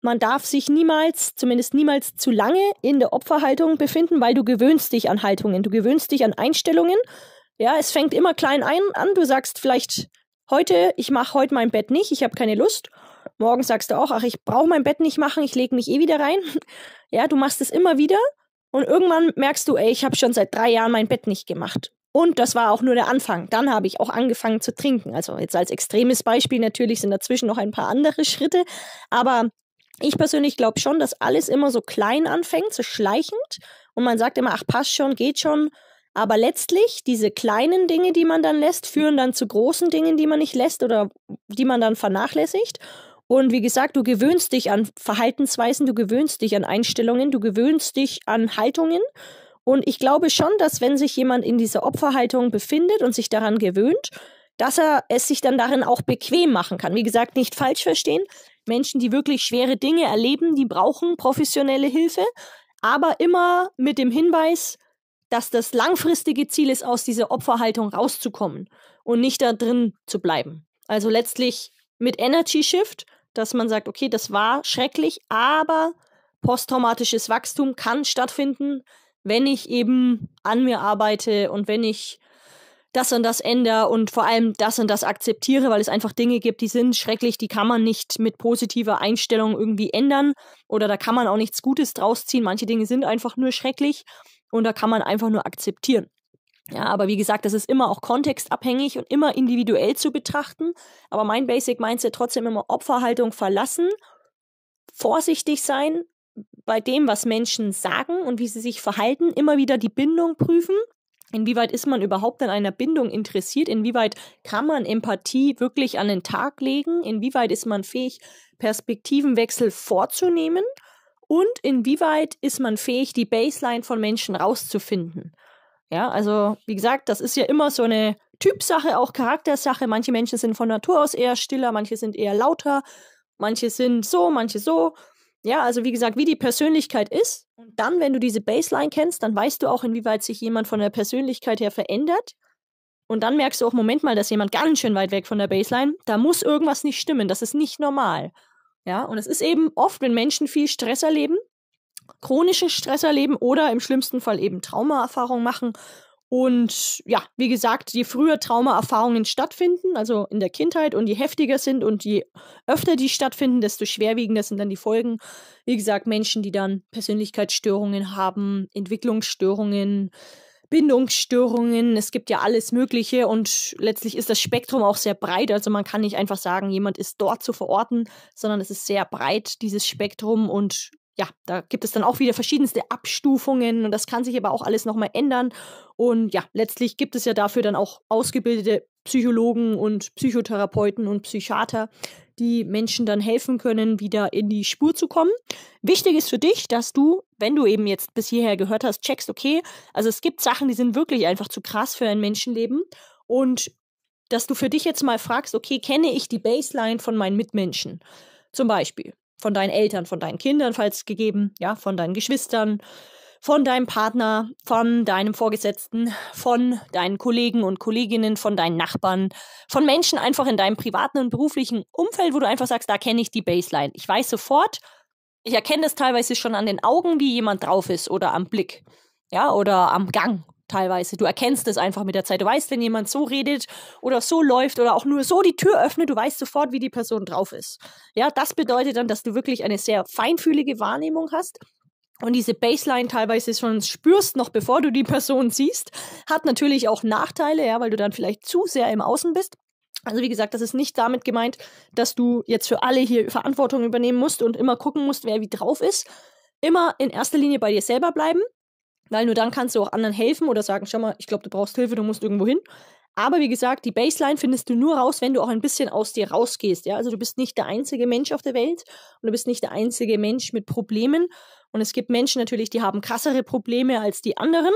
[SPEAKER 1] man darf sich niemals, zumindest niemals zu lange in der Opferhaltung befinden, weil du gewöhnst dich an Haltungen, du gewöhnst dich an Einstellungen. Ja, es fängt immer klein ein, an. Du sagst vielleicht heute, ich mache heute mein Bett nicht, ich habe keine Lust. Morgen sagst du auch, ach, ich brauche mein Bett nicht machen, ich lege mich eh wieder rein. Ja, du machst es immer wieder und irgendwann merkst du, ey, ich habe schon seit drei Jahren mein Bett nicht gemacht. Und das war auch nur der Anfang. Dann habe ich auch angefangen zu trinken. Also jetzt als extremes Beispiel natürlich sind dazwischen noch ein paar andere Schritte. Aber ich persönlich glaube schon, dass alles immer so klein anfängt, so schleichend. Und man sagt immer, ach, passt schon, geht schon. Aber letztlich, diese kleinen Dinge, die man dann lässt, führen dann zu großen Dingen, die man nicht lässt oder die man dann vernachlässigt. Und wie gesagt, du gewöhnst dich an Verhaltensweisen, du gewöhnst dich an Einstellungen, du gewöhnst dich an Haltungen. Und ich glaube schon, dass wenn sich jemand in dieser Opferhaltung befindet und sich daran gewöhnt, dass er es sich dann darin auch bequem machen kann. Wie gesagt, nicht falsch verstehen. Menschen, die wirklich schwere Dinge erleben, die brauchen professionelle Hilfe, aber immer mit dem Hinweis, dass das langfristige Ziel ist, aus dieser Opferhaltung rauszukommen und nicht da drin zu bleiben. Also letztlich mit Energy Shift, dass man sagt, okay, das war schrecklich, aber posttraumatisches Wachstum kann stattfinden, wenn ich eben an mir arbeite und wenn ich das und das ändere und vor allem das und das akzeptiere, weil es einfach Dinge gibt, die sind schrecklich, die kann man nicht mit positiver Einstellung irgendwie ändern oder da kann man auch nichts Gutes draus ziehen. Manche Dinge sind einfach nur schrecklich und da kann man einfach nur akzeptieren. Ja, aber wie gesagt, das ist immer auch kontextabhängig und immer individuell zu betrachten. Aber mein Basic Mindset trotzdem immer Opferhaltung verlassen, vorsichtig sein bei dem, was Menschen sagen und wie sie sich verhalten, immer wieder die Bindung prüfen Inwieweit ist man überhaupt an einer Bindung interessiert? Inwieweit kann man Empathie wirklich an den Tag legen? Inwieweit ist man fähig, Perspektivenwechsel vorzunehmen? Und inwieweit ist man fähig, die Baseline von Menschen rauszufinden? Ja, also wie gesagt, das ist ja immer so eine Typsache, auch Charaktersache. Manche Menschen sind von Natur aus eher stiller, manche sind eher lauter, manche sind so, manche so. Ja, also wie gesagt, wie die Persönlichkeit ist. Und dann, wenn du diese Baseline kennst, dann weißt du auch, inwieweit sich jemand von der Persönlichkeit her verändert. Und dann merkst du auch, Moment mal, dass jemand ganz schön weit weg von der Baseline. Da muss irgendwas nicht stimmen. Das ist nicht normal. Ja, und es ist eben oft, wenn Menschen viel Stress erleben, chronischen Stress erleben oder im schlimmsten Fall eben Traumaerfahrungen machen und ja, wie gesagt, je früher Traumaerfahrungen stattfinden, also in der Kindheit und je heftiger sind und je öfter die stattfinden, desto schwerwiegender sind dann die Folgen. Wie gesagt, Menschen, die dann Persönlichkeitsstörungen haben, Entwicklungsstörungen, Bindungsstörungen, es gibt ja alles Mögliche und letztlich ist das Spektrum auch sehr breit. Also man kann nicht einfach sagen, jemand ist dort zu verorten, sondern es ist sehr breit, dieses Spektrum und ja, da gibt es dann auch wieder verschiedenste Abstufungen und das kann sich aber auch alles nochmal ändern. Und ja, letztlich gibt es ja dafür dann auch ausgebildete Psychologen und Psychotherapeuten und Psychiater, die Menschen dann helfen können, wieder in die Spur zu kommen. Wichtig ist für dich, dass du, wenn du eben jetzt bis hierher gehört hast, checkst, okay, also es gibt Sachen, die sind wirklich einfach zu krass für ein Menschenleben und dass du für dich jetzt mal fragst, okay, kenne ich die Baseline von meinen Mitmenschen? Zum Beispiel, von deinen Eltern, von deinen Kindern, falls gegeben, ja, von deinen Geschwistern, von deinem Partner, von deinem Vorgesetzten, von deinen Kollegen und Kolleginnen, von deinen Nachbarn, von Menschen einfach in deinem privaten und beruflichen Umfeld, wo du einfach sagst, da kenne ich die Baseline. Ich weiß sofort, ich erkenne das teilweise schon an den Augen, wie jemand drauf ist oder am Blick, ja, oder am Gang teilweise. Du erkennst es einfach mit der Zeit. Du weißt, wenn jemand so redet oder so läuft oder auch nur so die Tür öffnet, du weißt sofort, wie die Person drauf ist. Ja, das bedeutet dann, dass du wirklich eine sehr feinfühlige Wahrnehmung hast. Und diese Baseline teilweise schon spürst, noch bevor du die Person siehst, hat natürlich auch Nachteile, ja, weil du dann vielleicht zu sehr im Außen bist. Also wie gesagt, das ist nicht damit gemeint, dass du jetzt für alle hier Verantwortung übernehmen musst und immer gucken musst, wer wie drauf ist. immer in erster Linie bei dir selber bleiben, weil nur dann kannst du auch anderen helfen oder sagen, schau mal, ich glaube, du brauchst Hilfe, du musst irgendwo hin. Aber wie gesagt, die Baseline findest du nur raus, wenn du auch ein bisschen aus dir rausgehst. Ja? Also du bist nicht der einzige Mensch auf der Welt und du bist nicht der einzige Mensch mit Problemen. Und es gibt Menschen natürlich, die haben krassere Probleme als die anderen.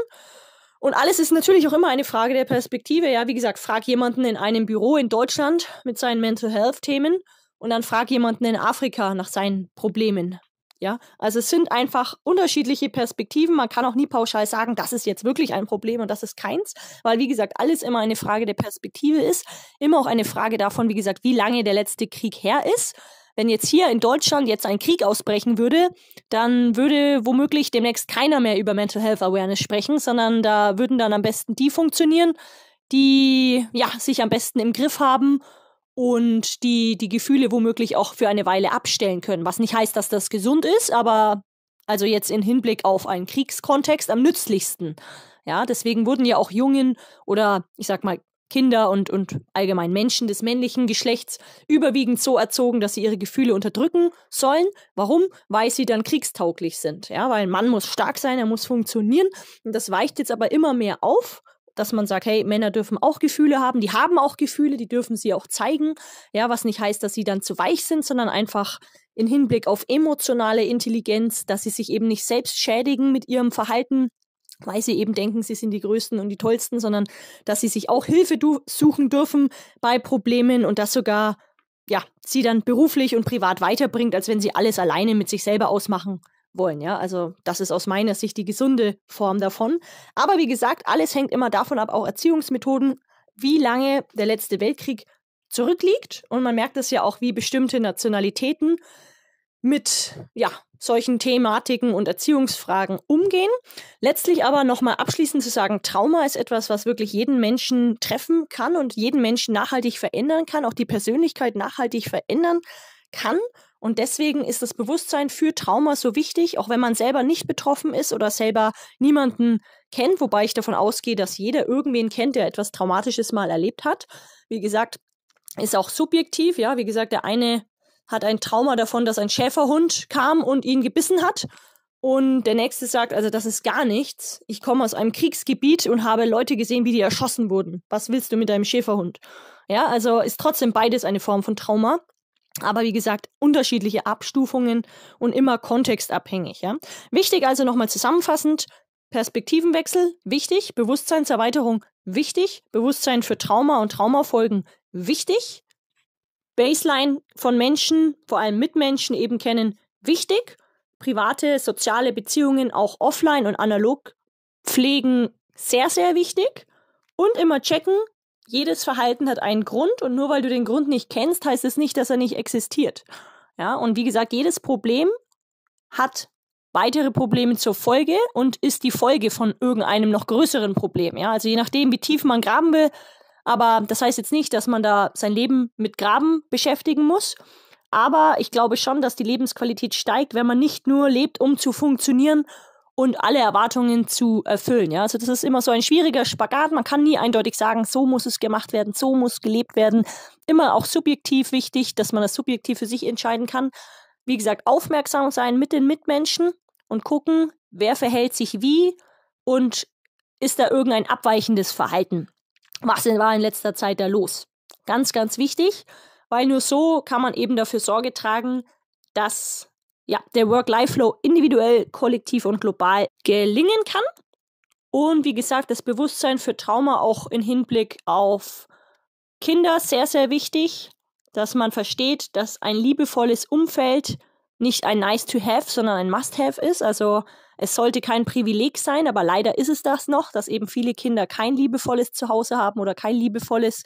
[SPEAKER 1] Und alles ist natürlich auch immer eine Frage der Perspektive. Ja, wie gesagt, frag jemanden in einem Büro in Deutschland mit seinen Mental Health Themen und dann frag jemanden in Afrika nach seinen Problemen. Ja, also es sind einfach unterschiedliche Perspektiven. Man kann auch nie pauschal sagen, das ist jetzt wirklich ein Problem und das ist keins, weil wie gesagt, alles immer eine Frage der Perspektive ist, immer auch eine Frage davon, wie gesagt, wie lange der letzte Krieg her ist. Wenn jetzt hier in Deutschland jetzt ein Krieg ausbrechen würde, dann würde womöglich demnächst keiner mehr über Mental Health Awareness sprechen, sondern da würden dann am besten die funktionieren, die ja sich am besten im Griff haben und die die Gefühle womöglich auch für eine Weile abstellen können. Was nicht heißt, dass das gesund ist, aber also jetzt in Hinblick auf einen Kriegskontext am nützlichsten. Ja, deswegen wurden ja auch Jungen oder ich sag mal Kinder und, und allgemein Menschen des männlichen Geschlechts überwiegend so erzogen, dass sie ihre Gefühle unterdrücken sollen. Warum? Weil sie dann kriegstauglich sind. Ja, weil ein Mann muss stark sein, er muss funktionieren. Und das weicht jetzt aber immer mehr auf dass man sagt, hey, Männer dürfen auch Gefühle haben, die haben auch Gefühle, die dürfen sie auch zeigen. Ja, was nicht heißt, dass sie dann zu weich sind, sondern einfach in Hinblick auf emotionale Intelligenz, dass sie sich eben nicht selbst schädigen mit ihrem Verhalten, weil sie eben denken, sie sind die Größten und die Tollsten, sondern dass sie sich auch Hilfe suchen dürfen bei Problemen und das sogar, ja, sie dann beruflich und privat weiterbringt, als wenn sie alles alleine mit sich selber ausmachen wollen. Ja, also das ist aus meiner Sicht die gesunde Form davon. Aber wie gesagt, alles hängt immer davon ab, auch Erziehungsmethoden, wie lange der letzte Weltkrieg zurückliegt. Und man merkt es ja auch, wie bestimmte Nationalitäten mit ja, solchen Thematiken und Erziehungsfragen umgehen. Letztlich aber nochmal abschließend zu sagen, Trauma ist etwas, was wirklich jeden Menschen treffen kann und jeden Menschen nachhaltig verändern kann, auch die Persönlichkeit nachhaltig verändern kann. Und deswegen ist das Bewusstsein für Trauma so wichtig, auch wenn man selber nicht betroffen ist oder selber niemanden kennt, wobei ich davon ausgehe, dass jeder irgendwen kennt, der etwas Traumatisches mal erlebt hat. Wie gesagt, ist auch subjektiv, ja. Wie gesagt, der eine hat ein Trauma davon, dass ein Schäferhund kam und ihn gebissen hat. Und der nächste sagt, also das ist gar nichts. Ich komme aus einem Kriegsgebiet und habe Leute gesehen, wie die erschossen wurden. Was willst du mit deinem Schäferhund? Ja, also ist trotzdem beides eine Form von Trauma. Aber wie gesagt, unterschiedliche Abstufungen und immer kontextabhängig. Ja? Wichtig also nochmal zusammenfassend, Perspektivenwechsel wichtig, Bewusstseinserweiterung wichtig, Bewusstsein für Trauma und Traumafolgen wichtig, Baseline von Menschen, vor allem Mitmenschen eben kennen wichtig, private, soziale Beziehungen auch offline und analog pflegen sehr, sehr wichtig und immer checken, jedes Verhalten hat einen Grund und nur weil du den Grund nicht kennst, heißt es nicht, dass er nicht existiert. Ja, und wie gesagt, jedes Problem hat weitere Probleme zur Folge und ist die Folge von irgendeinem noch größeren Problem. Ja, also je nachdem, wie tief man graben will. Aber das heißt jetzt nicht, dass man da sein Leben mit Graben beschäftigen muss. Aber ich glaube schon, dass die Lebensqualität steigt, wenn man nicht nur lebt, um zu funktionieren und alle Erwartungen zu erfüllen. Ja, also das ist immer so ein schwieriger Spagat. Man kann nie eindeutig sagen, so muss es gemacht werden, so muss gelebt werden. Immer auch subjektiv wichtig, dass man das subjektiv für sich entscheiden kann. Wie gesagt, aufmerksam sein mit den Mitmenschen und gucken, wer verhält sich wie und ist da irgendein abweichendes Verhalten. Was war in letzter Zeit da los? Ganz, ganz wichtig, weil nur so kann man eben dafür Sorge tragen, dass ja, der Work-Life-Flow individuell, kollektiv und global gelingen kann. Und wie gesagt, das Bewusstsein für Trauma auch in Hinblick auf Kinder sehr, sehr wichtig, dass man versteht, dass ein liebevolles Umfeld nicht ein Nice to have, sondern ein Must have ist. Also es sollte kein Privileg sein, aber leider ist es das noch, dass eben viele Kinder kein liebevolles Zuhause haben oder kein liebevolles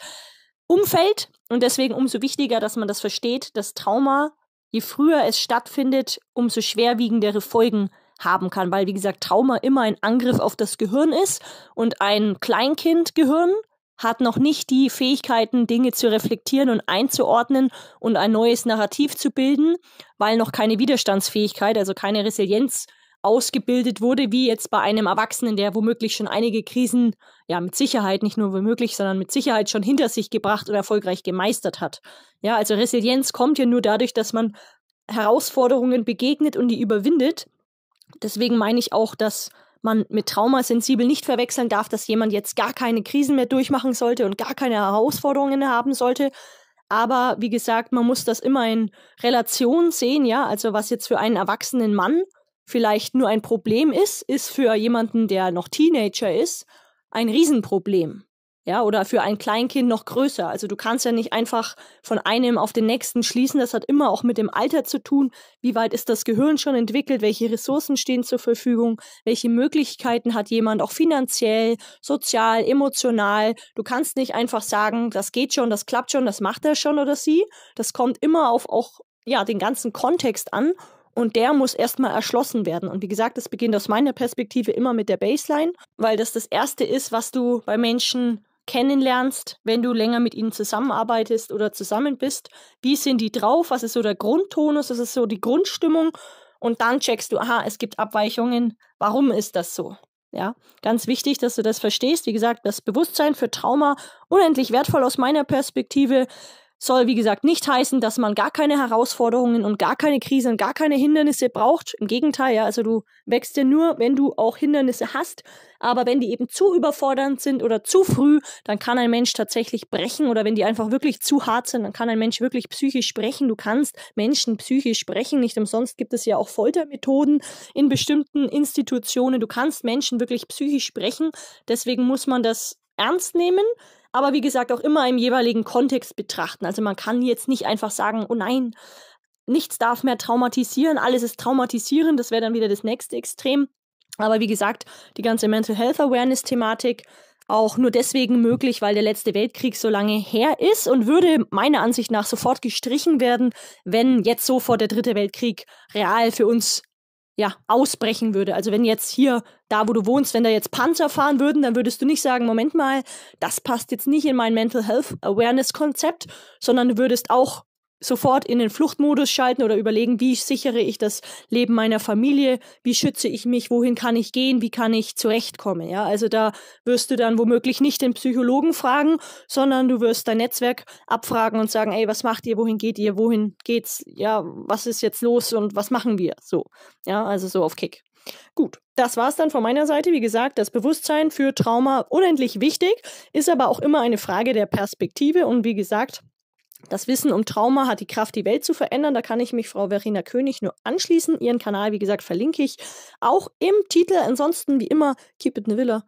[SPEAKER 1] Umfeld. Und deswegen umso wichtiger, dass man das versteht, dass Trauma je früher es stattfindet, umso schwerwiegendere Folgen haben kann, weil wie gesagt Trauma immer ein Angriff auf das Gehirn ist und ein Kleinkindgehirn hat noch nicht die Fähigkeiten, Dinge zu reflektieren und einzuordnen und ein neues Narrativ zu bilden, weil noch keine Widerstandsfähigkeit, also keine Resilienz ausgebildet wurde, wie jetzt bei einem Erwachsenen, der womöglich schon einige Krisen, ja, mit Sicherheit, nicht nur womöglich, sondern mit Sicherheit schon hinter sich gebracht und erfolgreich gemeistert hat. Ja, also Resilienz kommt ja nur dadurch, dass man Herausforderungen begegnet und die überwindet. Deswegen meine ich auch, dass man mit traumasensibel nicht verwechseln darf, dass jemand jetzt gar keine Krisen mehr durchmachen sollte und gar keine Herausforderungen haben sollte. Aber wie gesagt, man muss das immer in Relation sehen, ja. Also was jetzt für einen erwachsenen Mann vielleicht nur ein Problem ist, ist für jemanden, der noch Teenager ist, ein Riesenproblem ja, oder für ein Kleinkind noch größer. Also du kannst ja nicht einfach von einem auf den nächsten schließen. Das hat immer auch mit dem Alter zu tun. Wie weit ist das Gehirn schon entwickelt? Welche Ressourcen stehen zur Verfügung? Welche Möglichkeiten hat jemand auch finanziell, sozial, emotional? Du kannst nicht einfach sagen, das geht schon, das klappt schon, das macht er schon oder sie. Das kommt immer auf auch ja, den ganzen Kontext an und der muss erstmal erschlossen werden. Und wie gesagt, das beginnt aus meiner Perspektive immer mit der Baseline, weil das das Erste ist, was du bei Menschen kennenlernst, wenn du länger mit ihnen zusammenarbeitest oder zusammen bist. Wie sind die drauf? Was ist so der Grundtonus? Was ist so die Grundstimmung? Und dann checkst du, aha, es gibt Abweichungen. Warum ist das so? Ja, ganz wichtig, dass du das verstehst. Wie gesagt, das Bewusstsein für Trauma unendlich wertvoll aus meiner Perspektive. Soll, wie gesagt, nicht heißen, dass man gar keine Herausforderungen und gar keine Krisen und gar keine Hindernisse braucht. Im Gegenteil, ja, also du wächst ja nur, wenn du auch Hindernisse hast. Aber wenn die eben zu überfordernd sind oder zu früh, dann kann ein Mensch tatsächlich brechen. Oder wenn die einfach wirklich zu hart sind, dann kann ein Mensch wirklich psychisch brechen. Du kannst Menschen psychisch brechen. Nicht umsonst gibt es ja auch Foltermethoden in bestimmten Institutionen. Du kannst Menschen wirklich psychisch brechen. Deswegen muss man das ernst nehmen aber wie gesagt auch immer im jeweiligen Kontext betrachten. Also man kann jetzt nicht einfach sagen, oh nein, nichts darf mehr traumatisieren, alles ist traumatisierend, das wäre dann wieder das nächste Extrem. Aber wie gesagt, die ganze Mental Health Awareness Thematik auch nur deswegen möglich, weil der letzte Weltkrieg so lange her ist und würde meiner Ansicht nach sofort gestrichen werden, wenn jetzt sofort der dritte Weltkrieg real für uns ja, ausbrechen würde. Also wenn jetzt hier, da wo du wohnst, wenn da jetzt Panzer fahren würden, dann würdest du nicht sagen, Moment mal, das passt jetzt nicht in mein Mental Health Awareness Konzept, sondern du würdest auch sofort in den Fluchtmodus schalten oder überlegen, wie sichere ich das Leben meiner Familie, wie schütze ich mich, wohin kann ich gehen, wie kann ich zurechtkommen. Ja, also da wirst du dann womöglich nicht den Psychologen fragen, sondern du wirst dein Netzwerk abfragen und sagen, ey, was macht ihr, wohin geht ihr, wohin geht's, ja, was ist jetzt los und was machen wir? So, ja, also so auf Kick. Gut, das war's dann von meiner Seite. Wie gesagt, das Bewusstsein für Trauma unendlich wichtig, ist aber auch immer eine Frage der Perspektive und wie gesagt, das Wissen um Trauma hat die Kraft, die Welt zu verändern. Da kann ich mich Frau Verena König nur anschließen. Ihren Kanal, wie gesagt, verlinke ich auch im Titel. Ansonsten, wie immer, keep it in the Villa.